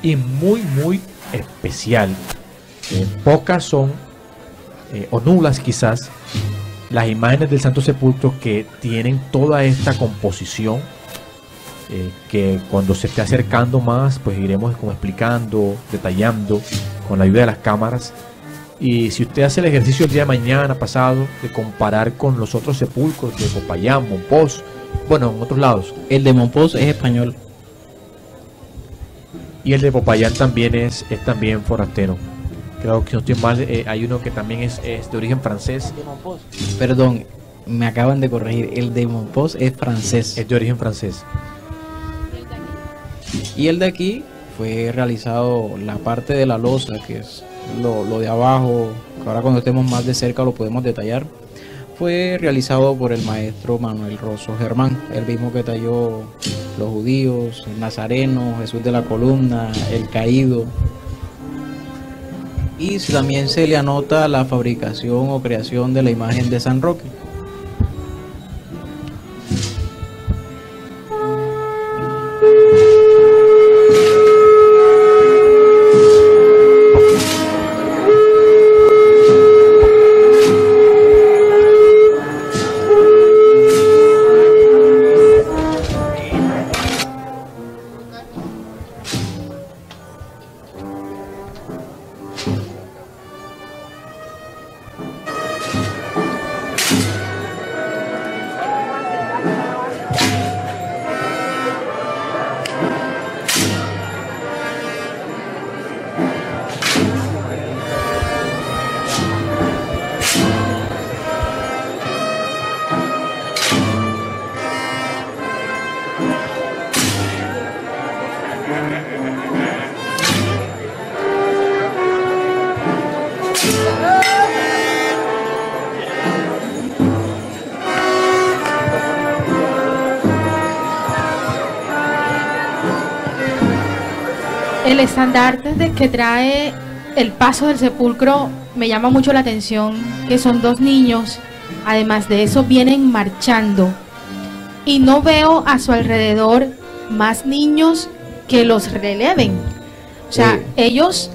y muy, muy especial. pocas son, o nulas quizás, las imágenes del Santo Sepulcro que tienen toda esta composición, eh, que cuando se esté acercando más, pues iremos como explicando, detallando con la ayuda de las cámaras. Y si usted hace el ejercicio el día de mañana, pasado, de comparar con los otros sepulcros de Popayán, Monpós, bueno, en otros lados. El de Monpós es español. Y el de Popayán también es, es también forastero. Creo que no estoy mal, eh, hay uno que también es, de origen francés. Perdón, me acaban de corregir, el de Monpós es francés. Es de origen francés. Y el de aquí fue realizado la parte de la losa, que es lo, lo de abajo, que ahora cuando estemos más de cerca lo podemos detallar. Fue realizado por el maestro Manuel Rosso Germán, el mismo que talló los judíos, el nazareno, Jesús de la columna, el caído, y también se le anota la fabricación o creación de la imagen de San Roque. El estandarte que trae el paso del sepulcro me llama mucho la atención, que son dos niños, además de eso vienen marchando. Y no veo a su alrededor más niños que los releven. O sea, Sí. ellos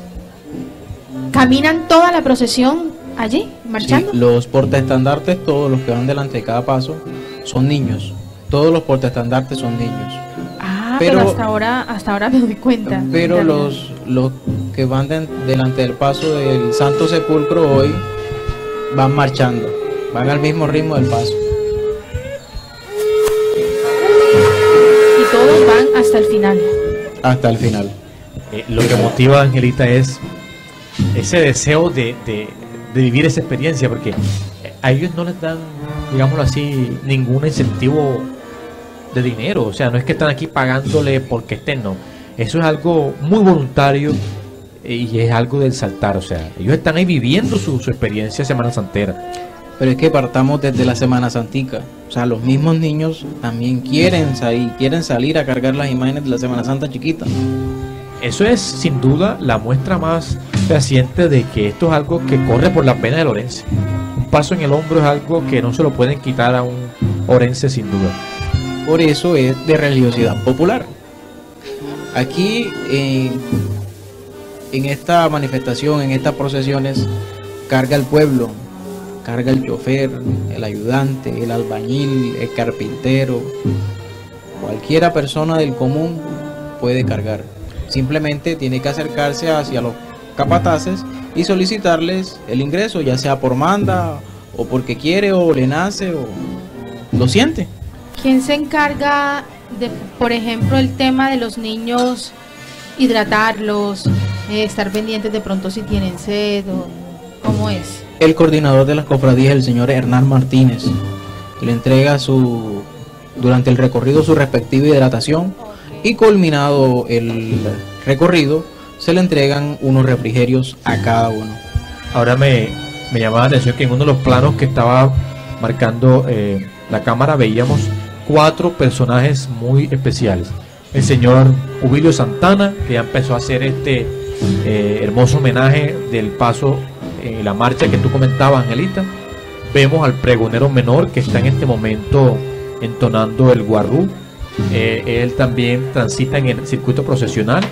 caminan toda la procesión allí, marchando. Sí, los portaestandartes, todos los que van delante de cada paso, son niños. Todos los portaestandartes son niños. Ah, pero, pero- hasta ahora, hasta ahora me doy cuenta. Pero los, los que van de- delante del paso del Santo Sepulcro hoy van marchando, van al mismo ritmo del paso. y todos van hasta el final. Hasta el final. Eh, lo que motiva a Angelita es ese deseo de, vivir esa experiencia, porque a ellos no les dan, digámoslo así, ningún incentivo de dinero. O sea, no es que están aquí pagándole porque estén, no. Eso es algo muy voluntario y es algo del saltar. O sea, ellos están ahí viviendo su, su experiencia Semana Santera. Pero es que partamos desde la Semana Santica. O sea, los mismos niños también quieren salir, quieren salir a cargar las imágenes de la Semana Santa chiquita. Eso es sin duda la muestra más fehaciente de que esto es algo que corre por la pena del orense. Un paso en el hombro es algo que no se lo pueden quitar a un orense sin duda. Por eso es de religiosidad popular. Aquí en esta manifestación, en estas procesiones, carga el pueblo, carga el chofer, el ayudante, el albañil, el carpintero, cualquiera persona del común puede cargar. Simplemente tiene que acercarse hacia los capataces y solicitarles el ingreso, ya sea por manda o porque quiere o le nace o lo siente. ¿Quién se encarga de, por ejemplo, el tema de los niños, hidratarlos, eh, estar pendientes de pronto si tienen sed o cómo es? El coordinador de las cofradías, el señor Hernán Martínez, le entrega su durante el recorrido su respectiva hidratación y culminado el recorrido se le entregan unos refrigerios a cada uno. Ahora me, me llamaba la atención que en uno de los planos que estaba marcando eh, la cámara veíamos cuatro personajes muy especiales. El señor Ubilio Santana, que ya empezó a hacer este eh, hermoso homenaje del paso en la marcha que tú comentabas, Angelita. Vemos al pregonero menor que está en este momento entonando el guarrú. Eh, él también transita en el circuito procesional,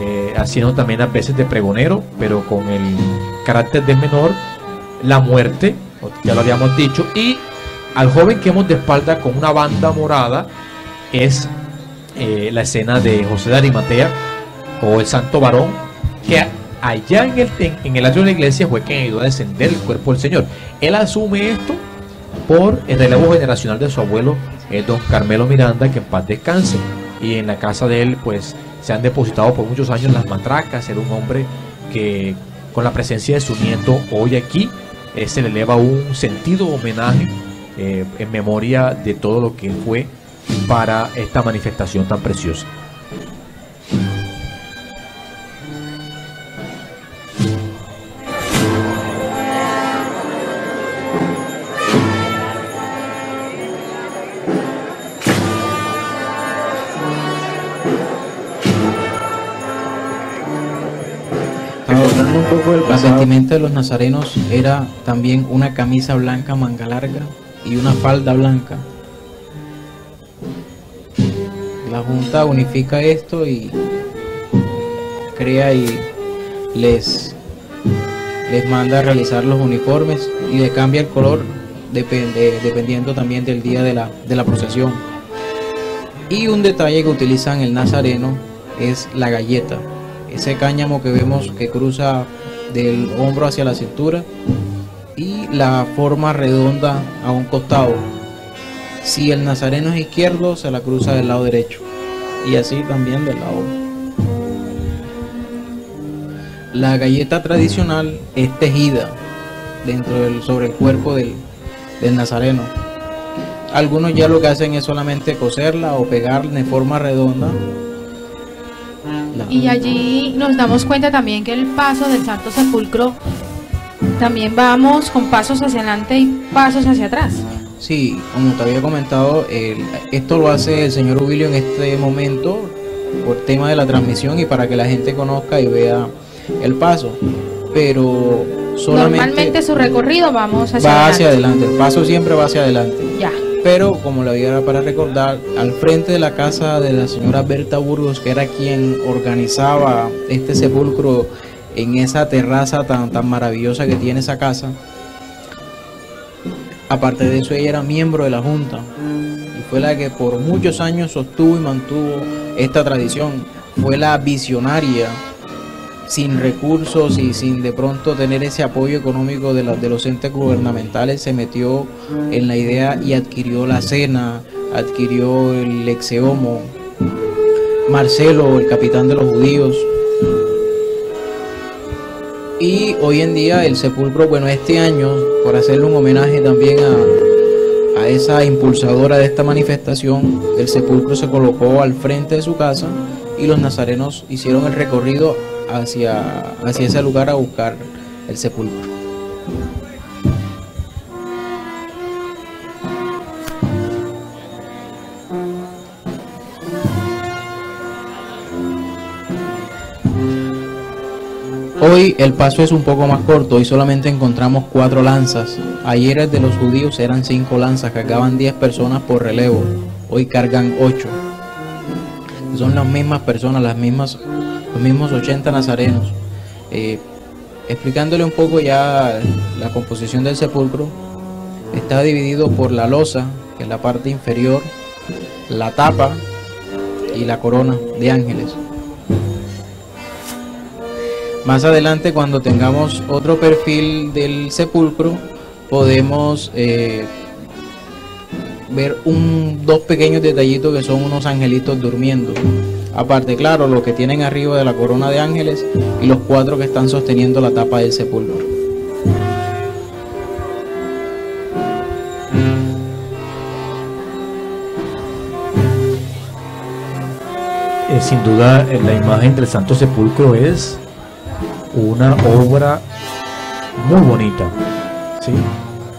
eh, haciendo también a veces de pregonero, pero con el carácter del menor, la muerte, ya lo habíamos dicho, y al joven que hemos de espalda con una banda morada es eh, la escena de José de Arimatea o el Santo Varón, que allá en el, en, el atrio de la iglesia fue quien ayudó a descender el cuerpo del Señor. Él asume esto por el relevo generacional de su abuelo, eh, don Carmelo Miranda, que en paz descanse. Y en la casa de él, pues, se han depositado por muchos años las matracas. Era un hombre que, con la presencia de su nieto hoy aquí, eh, se le eleva un sentido homenaje eh, en memoria de todo lo que fue para esta manifestación tan preciosa. La vestimenta de los nazarenos era también una camisa blanca manga larga y una falda blanca. La Junta unifica esto y crea y les, les manda a realizar los uniformes y le cambia el color depende, dependiendo también del día de la, de la procesión. Y un detalle que utilizan el nazareno es la galleta, ese cáñamo que vemos que cruza del hombro hacia la cintura y la forma redonda a un costado. Si el nazareno es izquierdo, se la cruza del lado derecho y así también del lado. La galleta tradicional es tejida dentro del sobre el cuerpo del, del nazareno. Algunos ya lo que hacen es solamente coserla o pegarla de forma redonda. Y allí nos damos cuenta también que el paso del Santo Sepulcro también vamos con pasos hacia adelante y pasos hacia atrás. Sí, como te había comentado, el- esto lo hace el señor Ubilio en este momento por tema de la transmisión y para que la gente conozca y vea el paso. Pero solamente Normalmente su recorrido vamos hacia va adelante. hacia adelante, el paso siempre va hacia adelante. Ya. Pero como la vida para recordar, al frente de la casa de la señora Berta Burgos, que era quien organizaba este sepulcro en esa terraza tan, tan maravillosa que tiene esa casa, aparte de eso ella era miembro de la junta y fue la que por muchos años sostuvo y mantuvo esta tradición. Fue la visionaria sin recursos y sin de pronto tener ese apoyo económico de, la- de los entes gubernamentales, se metió en la idea y adquirió la cena, adquirió el exeomo, Marcelo, el capitán de los judíos. Y hoy en día el sepulcro, bueno, este año, por hacerle un homenaje también a, a esa impulsadora de esta manifestación, el sepulcro se colocó al frente de su casa y los nazarenos hicieron el recorrido hacia, hacia ese lugar a buscar el sepulcro. Hoy el paso es un poco más corto, hoy solamente encontramos cuatro lanzas. Ayer el de los judíos eran cinco lanzas, cargaban 10 personas por relevo, hoy cargan 8. Son las mismas personas, las mismas, los mismos 80 nazarenos. Eh, explicándole un poco ya la composición del sepulcro, está dividido por la losa, que es la parte inferior, la tapa y la corona de ángeles. Más adelante, cuando tengamos otro perfil del sepulcro, podemos eh, ver un, dos pequeños detallitos que son unos angelitos durmiendo. Aparte, claro, lo que tienen arriba de la corona de ángeles y los cuatro que están sosteniendo la tapa del sepulcro. Eh, sin duda, eh, la imagen del Santo Sepulcro es una obra muy bonita, ¿sí?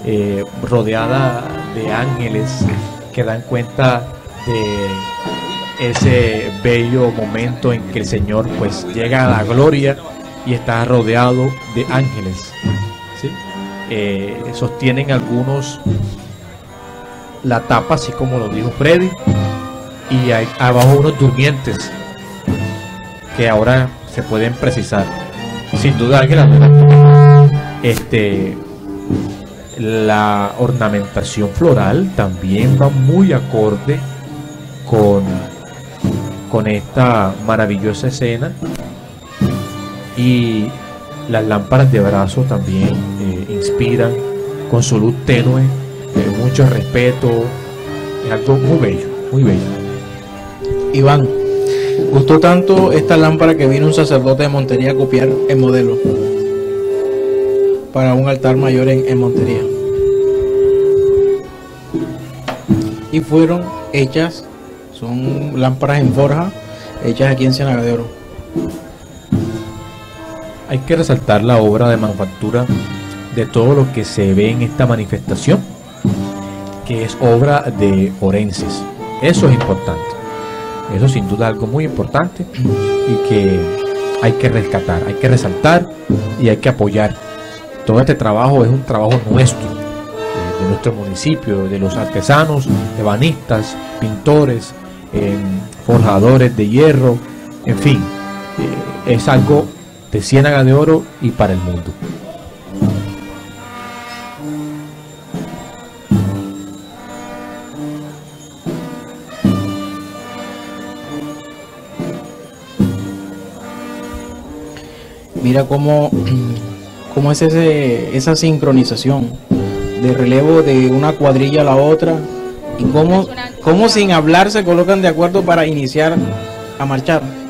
Eh, rodeada de ángeles que dan cuenta de ese bello momento en que el Señor pues llega a la gloria y está rodeado de ángeles. ¿sí? Eh, sostienen algunos la tapa, así como lo dijo Freddy, y hay abajo unos durmientes que ahora se pueden precisar. Sin duda Ángela, este la ornamentación floral también va muy acorde con, con esta maravillosa escena y las lámparas de brazo también eh, inspiran con su luz tenue, eh, mucho respeto, es algo muy bello, muy bello. Iván, gustó tanto esta lámpara que vino un sacerdote de Montería a copiar el modelo para un altar mayor en, en Montería. Y fueron hechas, son lámparas en forja, hechas aquí en Ciénaga de. Hay que resaltar la obra de manufactura de todo lo que se ve en esta manifestación, que es obra de orenses. Eso es importante. Eso sin duda es algo muy importante y que hay que rescatar, hay que resaltar y hay que apoyar. Todo este trabajo es un trabajo nuestro, eh, de nuestro municipio, de los artesanos, ebanistas, pintores, eh, forjadores de hierro, en fin, eh, es algo de Ciénaga de Oro y para el mundo. Mira cómo, cómo es ese, esa sincronización de relevo de una cuadrilla a la otra cómo, cómo sin hablar se colocan de acuerdo para iniciar a marchar.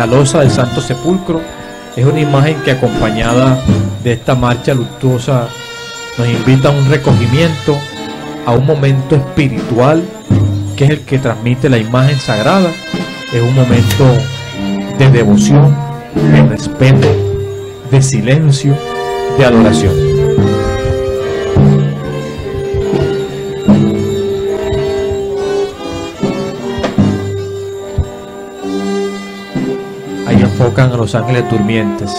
La losa del Santo Sepulcro. Es una imagen que acompañada de esta marcha luctuosa nos invita a un recogimiento, a un momento espiritual que es el que transmite la imagen sagrada. Es un momento de devoción, de respeto, de silencio, de adoración. Enfocan a los ángeles durmientes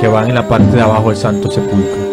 que van en la parte de abajo del Santo Sepulcro.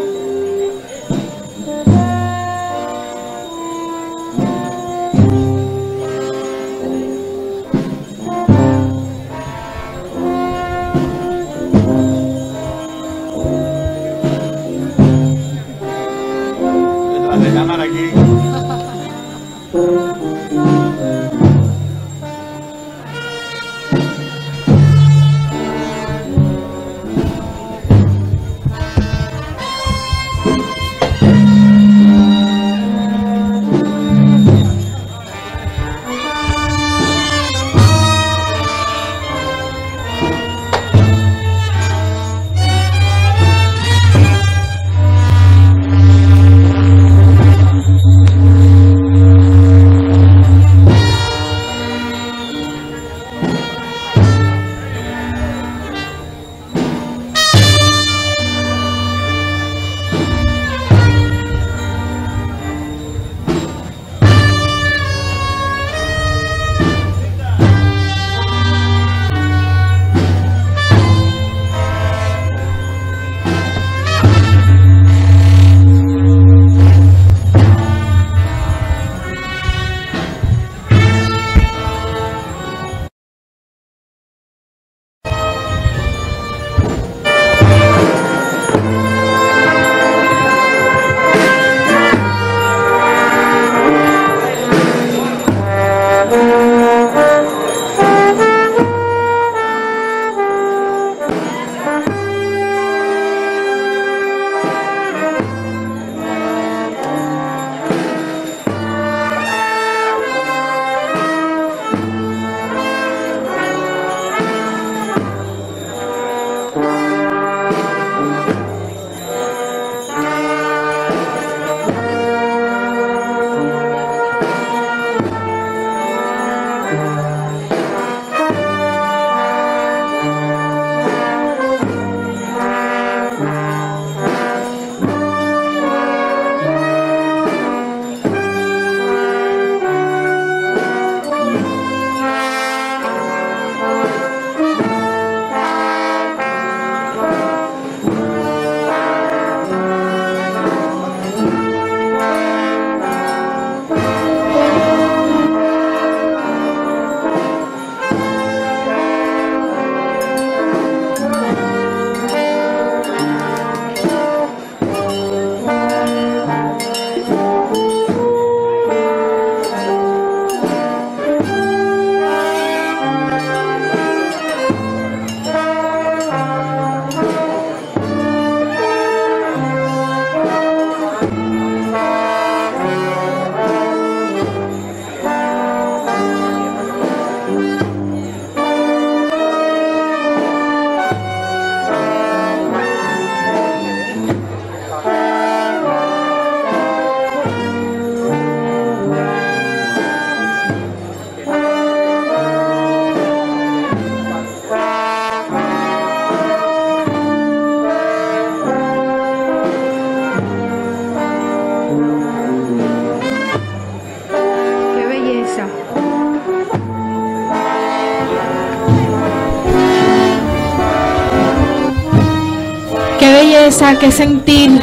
Sentir.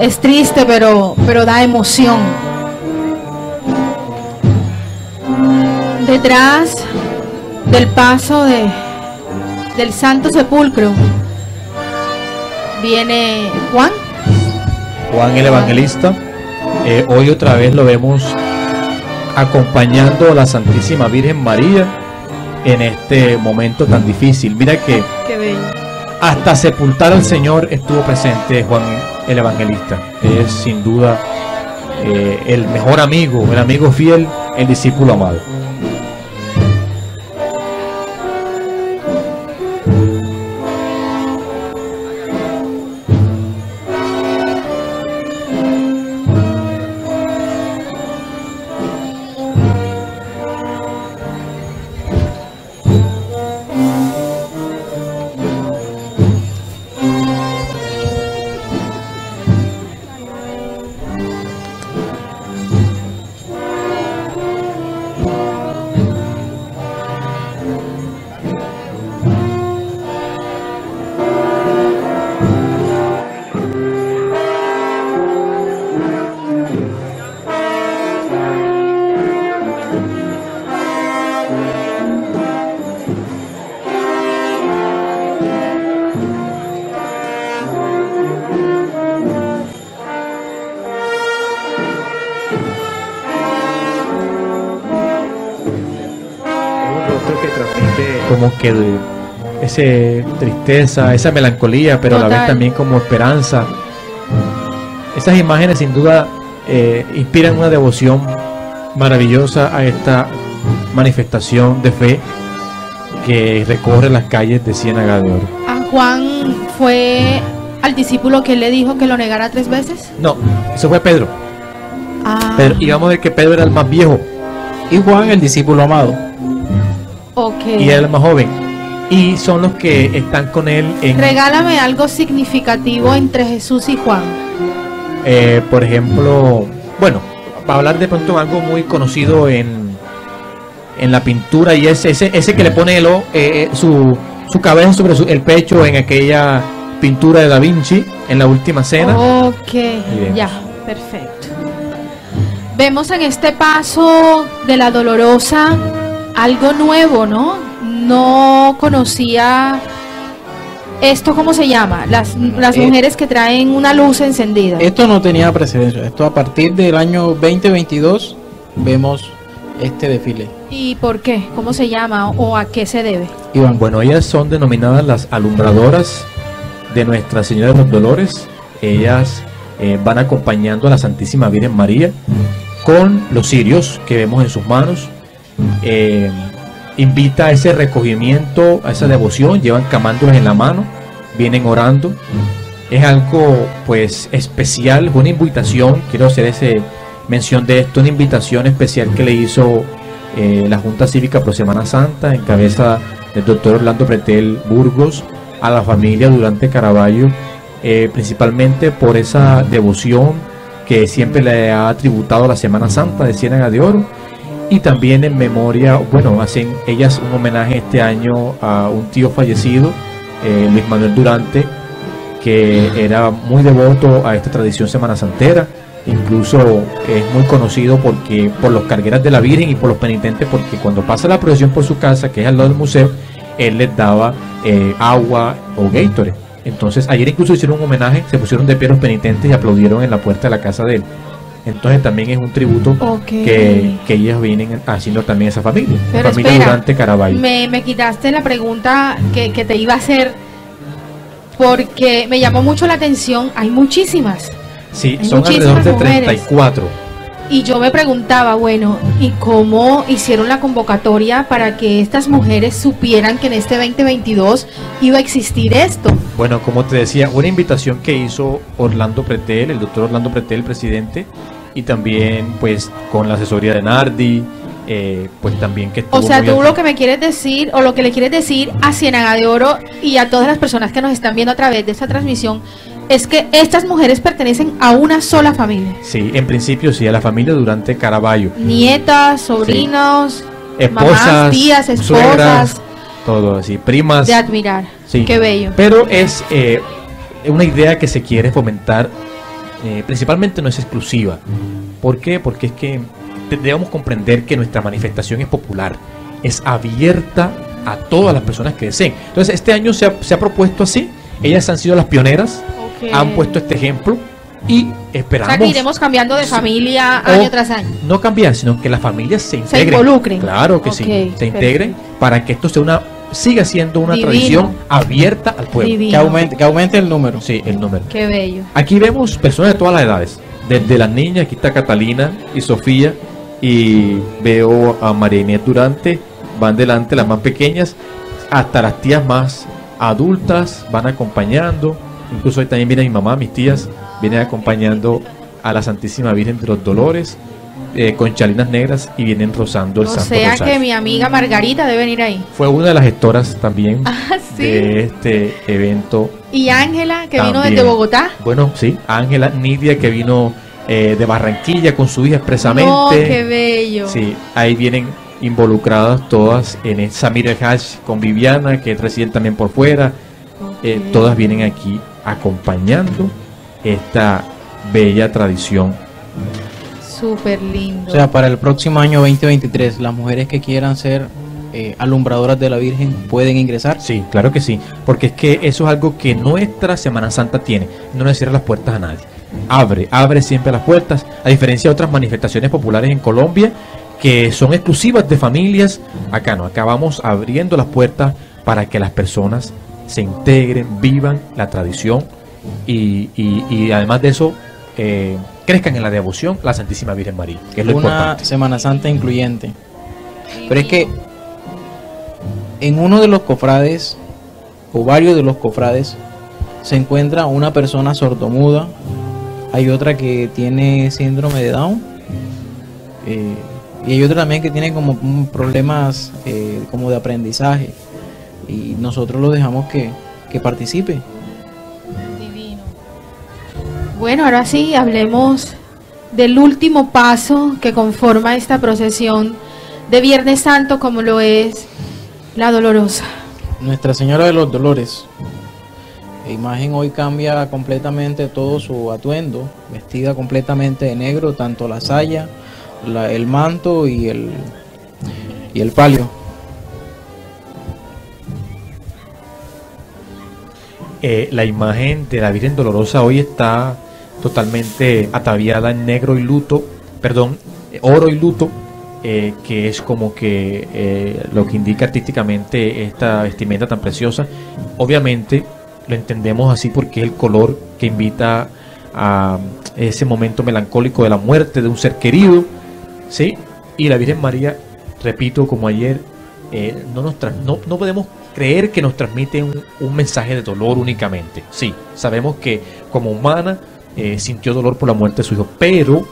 Es triste, pero, pero da emoción. Detrás del paso de, del Santo Sepulcro viene Juan. Juan el Evangelista. Eh, hoy otra vez lo vemos acompañando a la Santísima Virgen María en este momento tan difícil. Mira que. Hasta sepultar al Señor estuvo presente Juan el Evangelista. Es sin duda eh, el mejor amigo, el amigo fiel, el discípulo amado. Ese tristeza, esa melancolía, pero a la vez también como esperanza. Esas imágenes sin duda eh, inspiran una devoción maravillosa a esta manifestación de fe que recorre las calles de Ciénaga de Oro. A Juan fue al discípulo que le dijo que lo negara tres veces. No, eso fue Pedro. Ah, Pedro a ver que Pedro era el más viejo Y Juan, el discípulo amado. ok. y era el más joven. Y son los que están con él en, Regálame algo significativo entre Jesús y Juan. Eh, por ejemplo, bueno, para hablar de pronto algo muy conocido en, en la pintura y es ese, ese que le pone el, eh, eh, su, su cabeza sobre su- el pecho en aquella pintura de Da Vinci en la última cena. Ok, ya, perfecto. Vemos en este paso de la dolorosa algo nuevo, ¿no? No conocía esto, ¿cómo se llama? Las, las Eh, mujeres que traen una luz encendida. Esto no tenía precedencia. Esto a partir del año 2022 vemos este desfile. ¿Y por qué? ¿Cómo se llama o a qué se debe? Iván, Bueno, ellas son denominadas las alumbradoras de Nuestra Señora de los Dolores. Ellas eh, van acompañando a la Santísima Virgen María con los cirios que vemos en sus manos. Eh, invita a ese recogimiento, a esa devoción, llevan camándulas en la mano, vienen orando. Es algo pues especial, una invitación, quiero hacer ese mención de esto, una invitación especial que le hizo eh, la Junta Cívica Pro Semana Santa en cabeza del doctor Orlando Pretel Burgos a la familia Durante Caraballo, eh, principalmente por esa devoción que siempre le ha tributado la Semana Santa de Ciénaga de Oro y también en memoria, bueno, hacen ellas un homenaje este año a un tío fallecido, eh, Luis Manuel Durante, que era muy devoto a esta tradición semana santera, incluso es muy conocido porque por los cargueras de la Virgen y por los penitentes, porque cuando pasa la procesión por su casa, que es al lado del museo, él les daba eh, agua o Gatorade. Entonces, ayer incluso hicieron un homenaje, se pusieron de pie los penitentes y aplaudieron en la puerta de la casa de él. Entonces también es un tributo que, que ellas vienen haciendo también esa familia, la familia espera, Durante Caraballo. Me, me quitaste la pregunta que, que te iba a hacer porque me llamó mucho la atención. Hay muchísimas. Sí, hay son alrededor de muchísimas mujeres. 34. Y yo me preguntaba, bueno, ¿y cómo hicieron la convocatoria para que estas mujeres supieran que en este 2022 iba a existir esto? Bueno, como te decía, una invitación que hizo Orlando Pretel, el doctor Orlando Pretel, presidente, y también pues con la asesoría de Nardi, eh, pues también que O sea, tú lo que me quieres decir o lo que le quieres decir a Ciénaga de Oro y a todas las personas que nos están viendo a través de esta transmisión es que estas mujeres pertenecen a una sola familia. Sí, en principio sí, a la familia Durante Caraballo. Nietas, sobrinos, Esposas, mamás, tías, suegras, esposas, todo así, primas. de admirar. Sí. Qué bello. Pero es eh, una idea que se quiere fomentar, eh, principalmente no es exclusiva. ¿Por qué? Porque es que debemos comprender que nuestra manifestación es popular, es abierta a todas las personas que deseen. Entonces, este año se ha, se ha propuesto así, ellas han sido las pioneras, han puesto este ejemplo y O esperamos sea, que iremos cambiando de familia O- año tras año. no cambiar, sino que las familias se integren. involucren. Claro que sí, se integren para que esto sea una siga siendo una Divino. tradición abierta al pueblo. Divino. Que aumente, que aumente el número. Sí, el número. Qué bello. Aquí vemos personas de todas las edades, desde las niñas, aquí está Catalina y Sofía, y veo a María Inés Durante, van delante las más pequeñas, hasta las tías más adultas van acompañando, incluso hoy también viene mi mamá, mis tías, vienen acompañando a la Santísima Virgen de los Dolores, eh, con chalinas negras y vienen rozando el O Santo sea Rosario. que mi amiga Margarita debe venir ahí. Fue una de las gestoras también Ah, sí. de este evento Y Ángela, que vino desde Bogotá. Bueno, sí, Ángela Nidia que vino eh, de Barranquilla con su hija expresamente. No, qué bello. Sí, ahí vienen involucradas todas en el Samir El Hajj con Viviana, que residen también por fuera. Eh, todas vienen aquí acompañando esta bella tradición. Súper lindo. O sea, para el próximo año 2023, las mujeres que quieran ser eh, alumbradoras de la Virgen pueden ingresar. Sí, claro que sí, porque es que eso es algo que nuestra Semana Santa tiene, no le cierra las puertas a nadie. Abre, abre siempre las puertas, a diferencia de otras manifestaciones populares en Colombia que son exclusivas de familias, acá no, acá vamos abriendo las puertas para que las personas se integren, vivan la tradición y, y- y además de eso eh, crezcan en la devoción a la Santísima Virgen María, que es lo Una importante. Semana Santa incluyente. Pero es que en uno de los cofrades, o varios de los cofrades, se encuentra una persona sordomuda. Hay otra que tiene síndrome de Down. eh, y hay otra también que tiene como problemas eh, como de aprendizaje. Y nosotros lo dejamos que, que participe. Bueno, ahora sí, hablemos del último paso que conforma esta procesión de Viernes Santo, como lo es la Dolorosa. Nuestra Señora de los Dolores. La imagen hoy cambia completamente todo su atuendo, vestida completamente de negro, tanto la saya, la- el manto y el, y el palio. Eh, la imagen de la Virgen Dolorosa hoy está totalmente ataviada en negro y luto, perdón, eh, oro y luto, eh, que es como que eh, lo que indica artísticamente esta vestimenta tan preciosa. Obviamente lo entendemos así porque es el color que invita a ese momento melancólico de la muerte de un ser querido, ¿sí? Y la Virgen María, repito como ayer, no, nos no, no podemos creer que nos transmite un, un mensaje de dolor únicamente. Sí, sabemos que como humana eh, sintió dolor por la muerte de su hijo, pero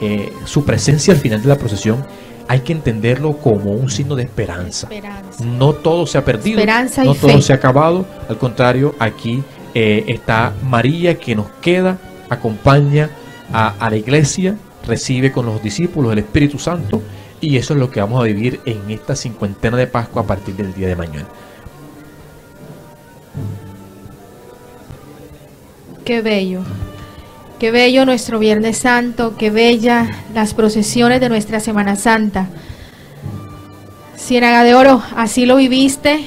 eh, su presencia al final de la procesión hay que entenderlo como un signo de esperanza. Esperanza. No todo se ha perdido, Esperanza y no todo fe. se ha acabado, al contrario, aquí eh, está María que nos queda, acompaña a, a la iglesia, recibe con los discípulos el Espíritu Santo y eso es lo que vamos a vivir en esta cincuentena de Pascua a partir del día de mañana. Qué bello. Qué bello nuestro Viernes Santo, qué bella las procesiones de nuestra Semana Santa. Ciénaga de Oro, así lo viviste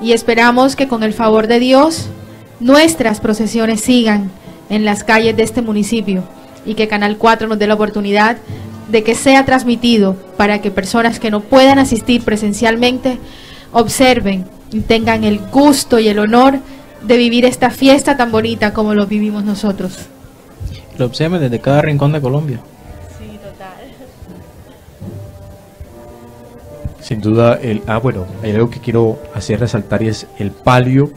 y esperamos que con el favor de Dios nuestras procesiones sigan en las calles de este municipio y que Canal 4 nos dé la oportunidad de que sea transmitido para que personas que no puedan asistir presencialmente observen y tengan el gusto y el honor de vivir esta fiesta tan bonita como lo vivimos nosotros. Lo observen desde cada rincón de Colombia. Sí, total. Sin duda, el, ah, bueno, hay algo que quiero hacer resaltar y es el palio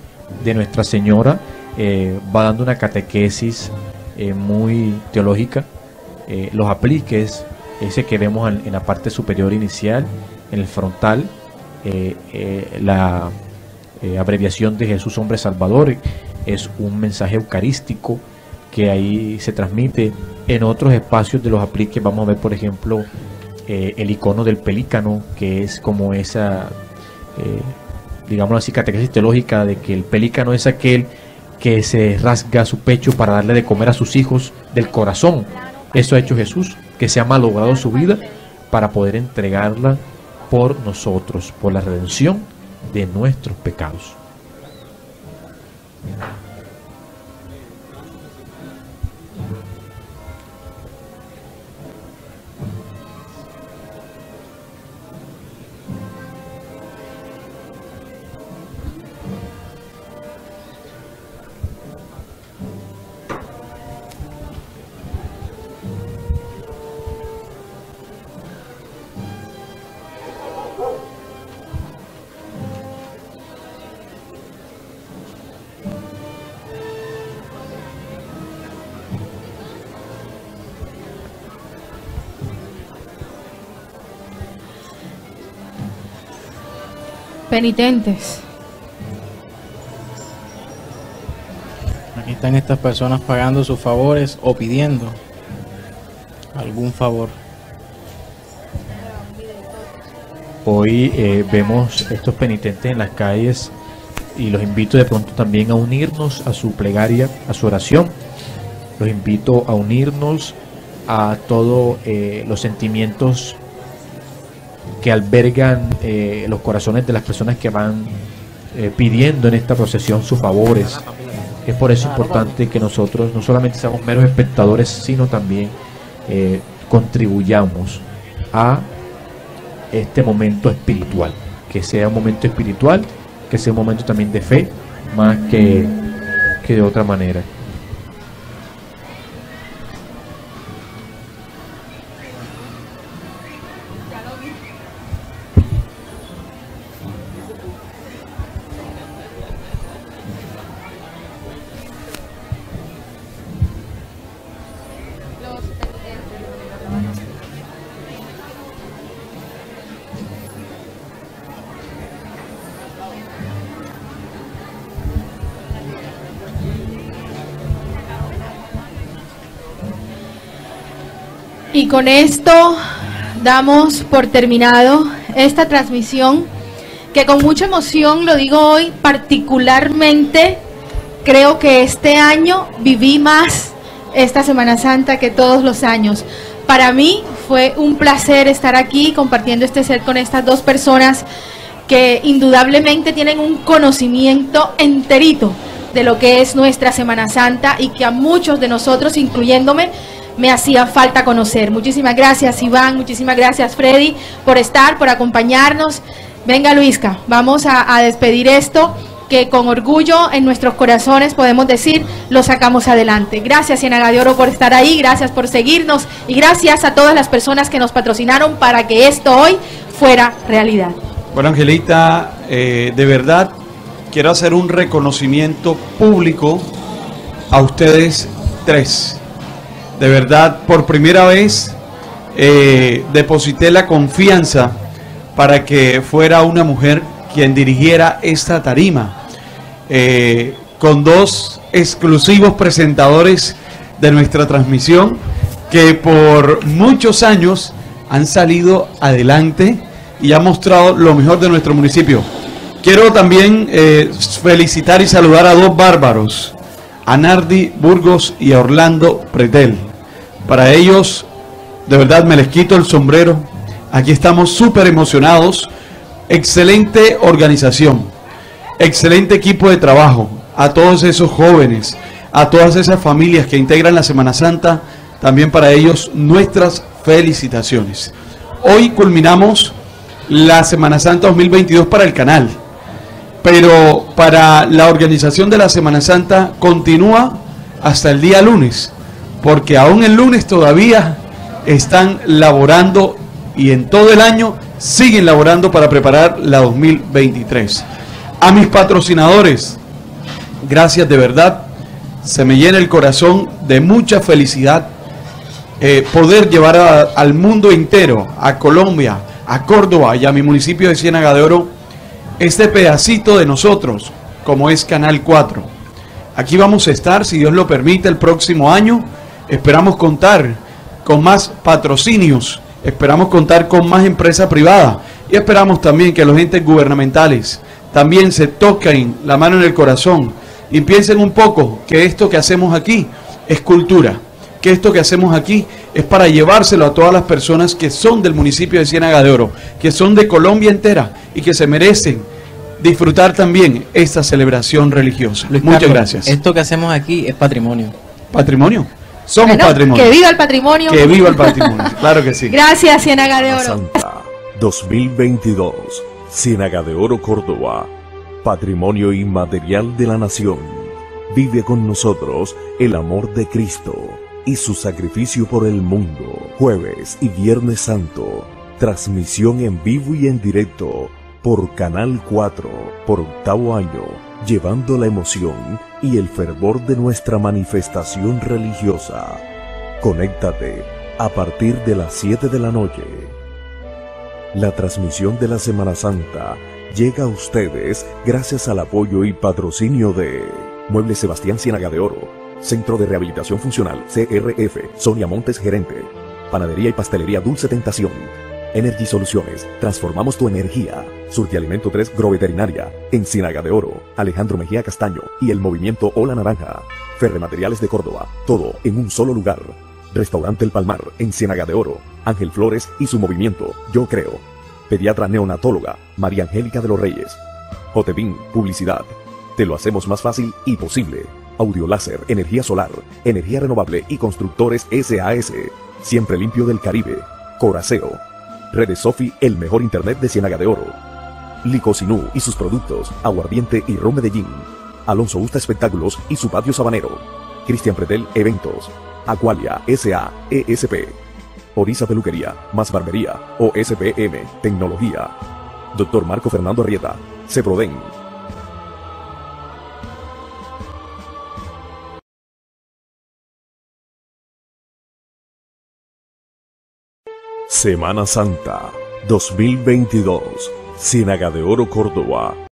de Nuestra Señora. eh, va dando una catequesis eh, muy teológica. eh, los apliques, ese que vemos en, en la parte superior inicial, en el frontal, eh, eh, la eh, abreviación de Jesús Hombre Salvador, es un mensaje eucarístico que ahí se transmite. En otros espacios de los apliques vamos a ver, por ejemplo, eh, el icono del pelícano, que es como esa, eh, digámoslo así, catequesis teológica de que el pelícano es aquel que se rasga su pecho para darle de comer a sus hijos del corazón. Eso ha hecho Jesús, que se ha malogrado su vida para poder entregarla por nosotros, por la redención de nuestros pecados. Penitentes. Aquí están estas personas pagando sus favores o pidiendo algún favor. Hoy eh, vemos estos penitentes en las calles y los invito de pronto también a unirnos a su plegaria, a su oración. Los invito a unirnos a todos eh, los sentimientos que albergan eh, los corazones de las personas que van eh, pidiendo en esta procesión sus favores. Es por eso importante que nosotros no solamente seamos meros espectadores, sino también eh, contribuyamos a este momento espiritual. Que sea un momento espiritual, que sea un momento también de fe, más que, que de otra manera. Y con esto damos por terminado esta transmisión que con mucha emoción, lo digo hoy, particularmente creo que este año viví más esta Semana Santa que todos los años. Para mí fue un placer estar aquí compartiendo este ser con estas dos personas que indudablemente tienen un conocimiento enterito de lo que es nuestra Semana Santa y que a muchos de nosotros, incluyéndome, me hacía falta conocer. Muchísimas gracias Iván, muchísimas gracias Freddy por estar, por acompañarnos. Venga Luisca, vamos a, despedir esto que con orgullo en nuestros corazones podemos decir lo sacamos adelante. Gracias Ciénaga de Oro por estar ahí, gracias por seguirnos y gracias a todas las personas que nos patrocinaron para que esto hoy fuera realidad. Bueno, Angelita, eh, de verdad quiero hacer un reconocimiento público a ustedes tres. De verdad, por primera vez eh, deposité la confianza para que fuera una mujer quien dirigiera esta tarima, eh, con dos exclusivos presentadores de nuestra transmisión que por muchos años han salido adelante y han mostrado lo mejor de nuestro municipio. Quiero también eh, felicitar y saludar a dos bárbaros, a Nardi Burgos y a Orlando Pretel. Para ellos, de verdad me les quito el sombrero. Aquí estamos súper emocionados. Excelente organización, excelente equipo de trabajo. A todos esos jóvenes, a todas esas familias que integran la Semana Santa, también para ellos nuestras felicitaciones. Hoy culminamos la Semana Santa 2022 para el canal, pero para la organización de la Semana Santa continúa hasta el día lunes, porque aún el lunes todavía están laborando y en todo el año siguen laborando para preparar la 2023. A mis patrocinadores, gracias de verdad, se me llena el corazón de mucha felicidad eh, poder llevar al mundo entero, a Colombia, a Córdoba y a mi municipio de Ciénaga de Oro, este pedacito de nosotros, como es Canal 4. Aquí vamos a estar, si Dios lo permite, el próximo año. Esperamos contar con más patrocinios, esperamos contar con más empresa privada y esperamos también que los entes gubernamentales también se toquen la mano en el corazón y piensen un poco que esto que hacemos aquí es cultura, que esto que hacemos aquí es para llevárselo a todas las personas que son del municipio de Ciénaga de Oro, que son de Colombia entera y que se merecen disfrutar también esta celebración religiosa. Luis Muchas Carlos, gracias. Esto que hacemos aquí es patrimonio. Patrimonio. Somos Bueno, patrimonio. Que viva el patrimonio. Que viva el patrimonio. Claro que sí. Gracias Ciénaga de Oro. Santa 2022, Ciénaga de Oro Córdoba, Patrimonio Inmaterial de la Nación. Vive con nosotros el amor de Cristo y su sacrificio por el mundo. Jueves y Viernes Santo, transmisión en vivo y en directo por Canal 4 por octavo año, llevando la emoción y el fervor de nuestra manifestación religiosa. Conéctate a partir de las 7 de la noche. La transmisión de la Semana Santa llega a ustedes gracias al apoyo y patrocinio de Mueble Sebastián Ciénaga de Oro, Centro de Rehabilitación Funcional CRF, Sonia Montes Gerente, Panadería y Pastelería Dulce Tentación, Energy Soluciones, transformamos tu energía. Surtialimento 3 Groveterinaria, en de Oro, Alejandro Mejía Castaño y el Movimiento Ola Naranja. Ferre Materiales de Córdoba, todo en un solo lugar. Restaurante El Palmar, en Ciénaga de Oro, Ángel Flores y su movimiento Yo Creo. Pediatra neonatóloga, María Angélica de los Reyes. Jotevin, publicidad. Te lo hacemos más fácil y posible. Audio láser, energía solar, energía renovable y constructores SAS. Siempre limpio del Caribe. Coraseo. Redes Sofi, el mejor internet de Ciénaga de Oro. Licosinú y sus productos, aguardiente y ron Medellín. Alonso Gusta Espectáculos y su patio sabanero. Cristian Pretel Eventos. Aqualia SA ESP. Orisa Peluquería, más barbería, OSPM, Tecnología. Doctor Marco Fernando Arrieta, Ceproden. Semana Santa 2022, Ciénaga de Oro, Córdoba.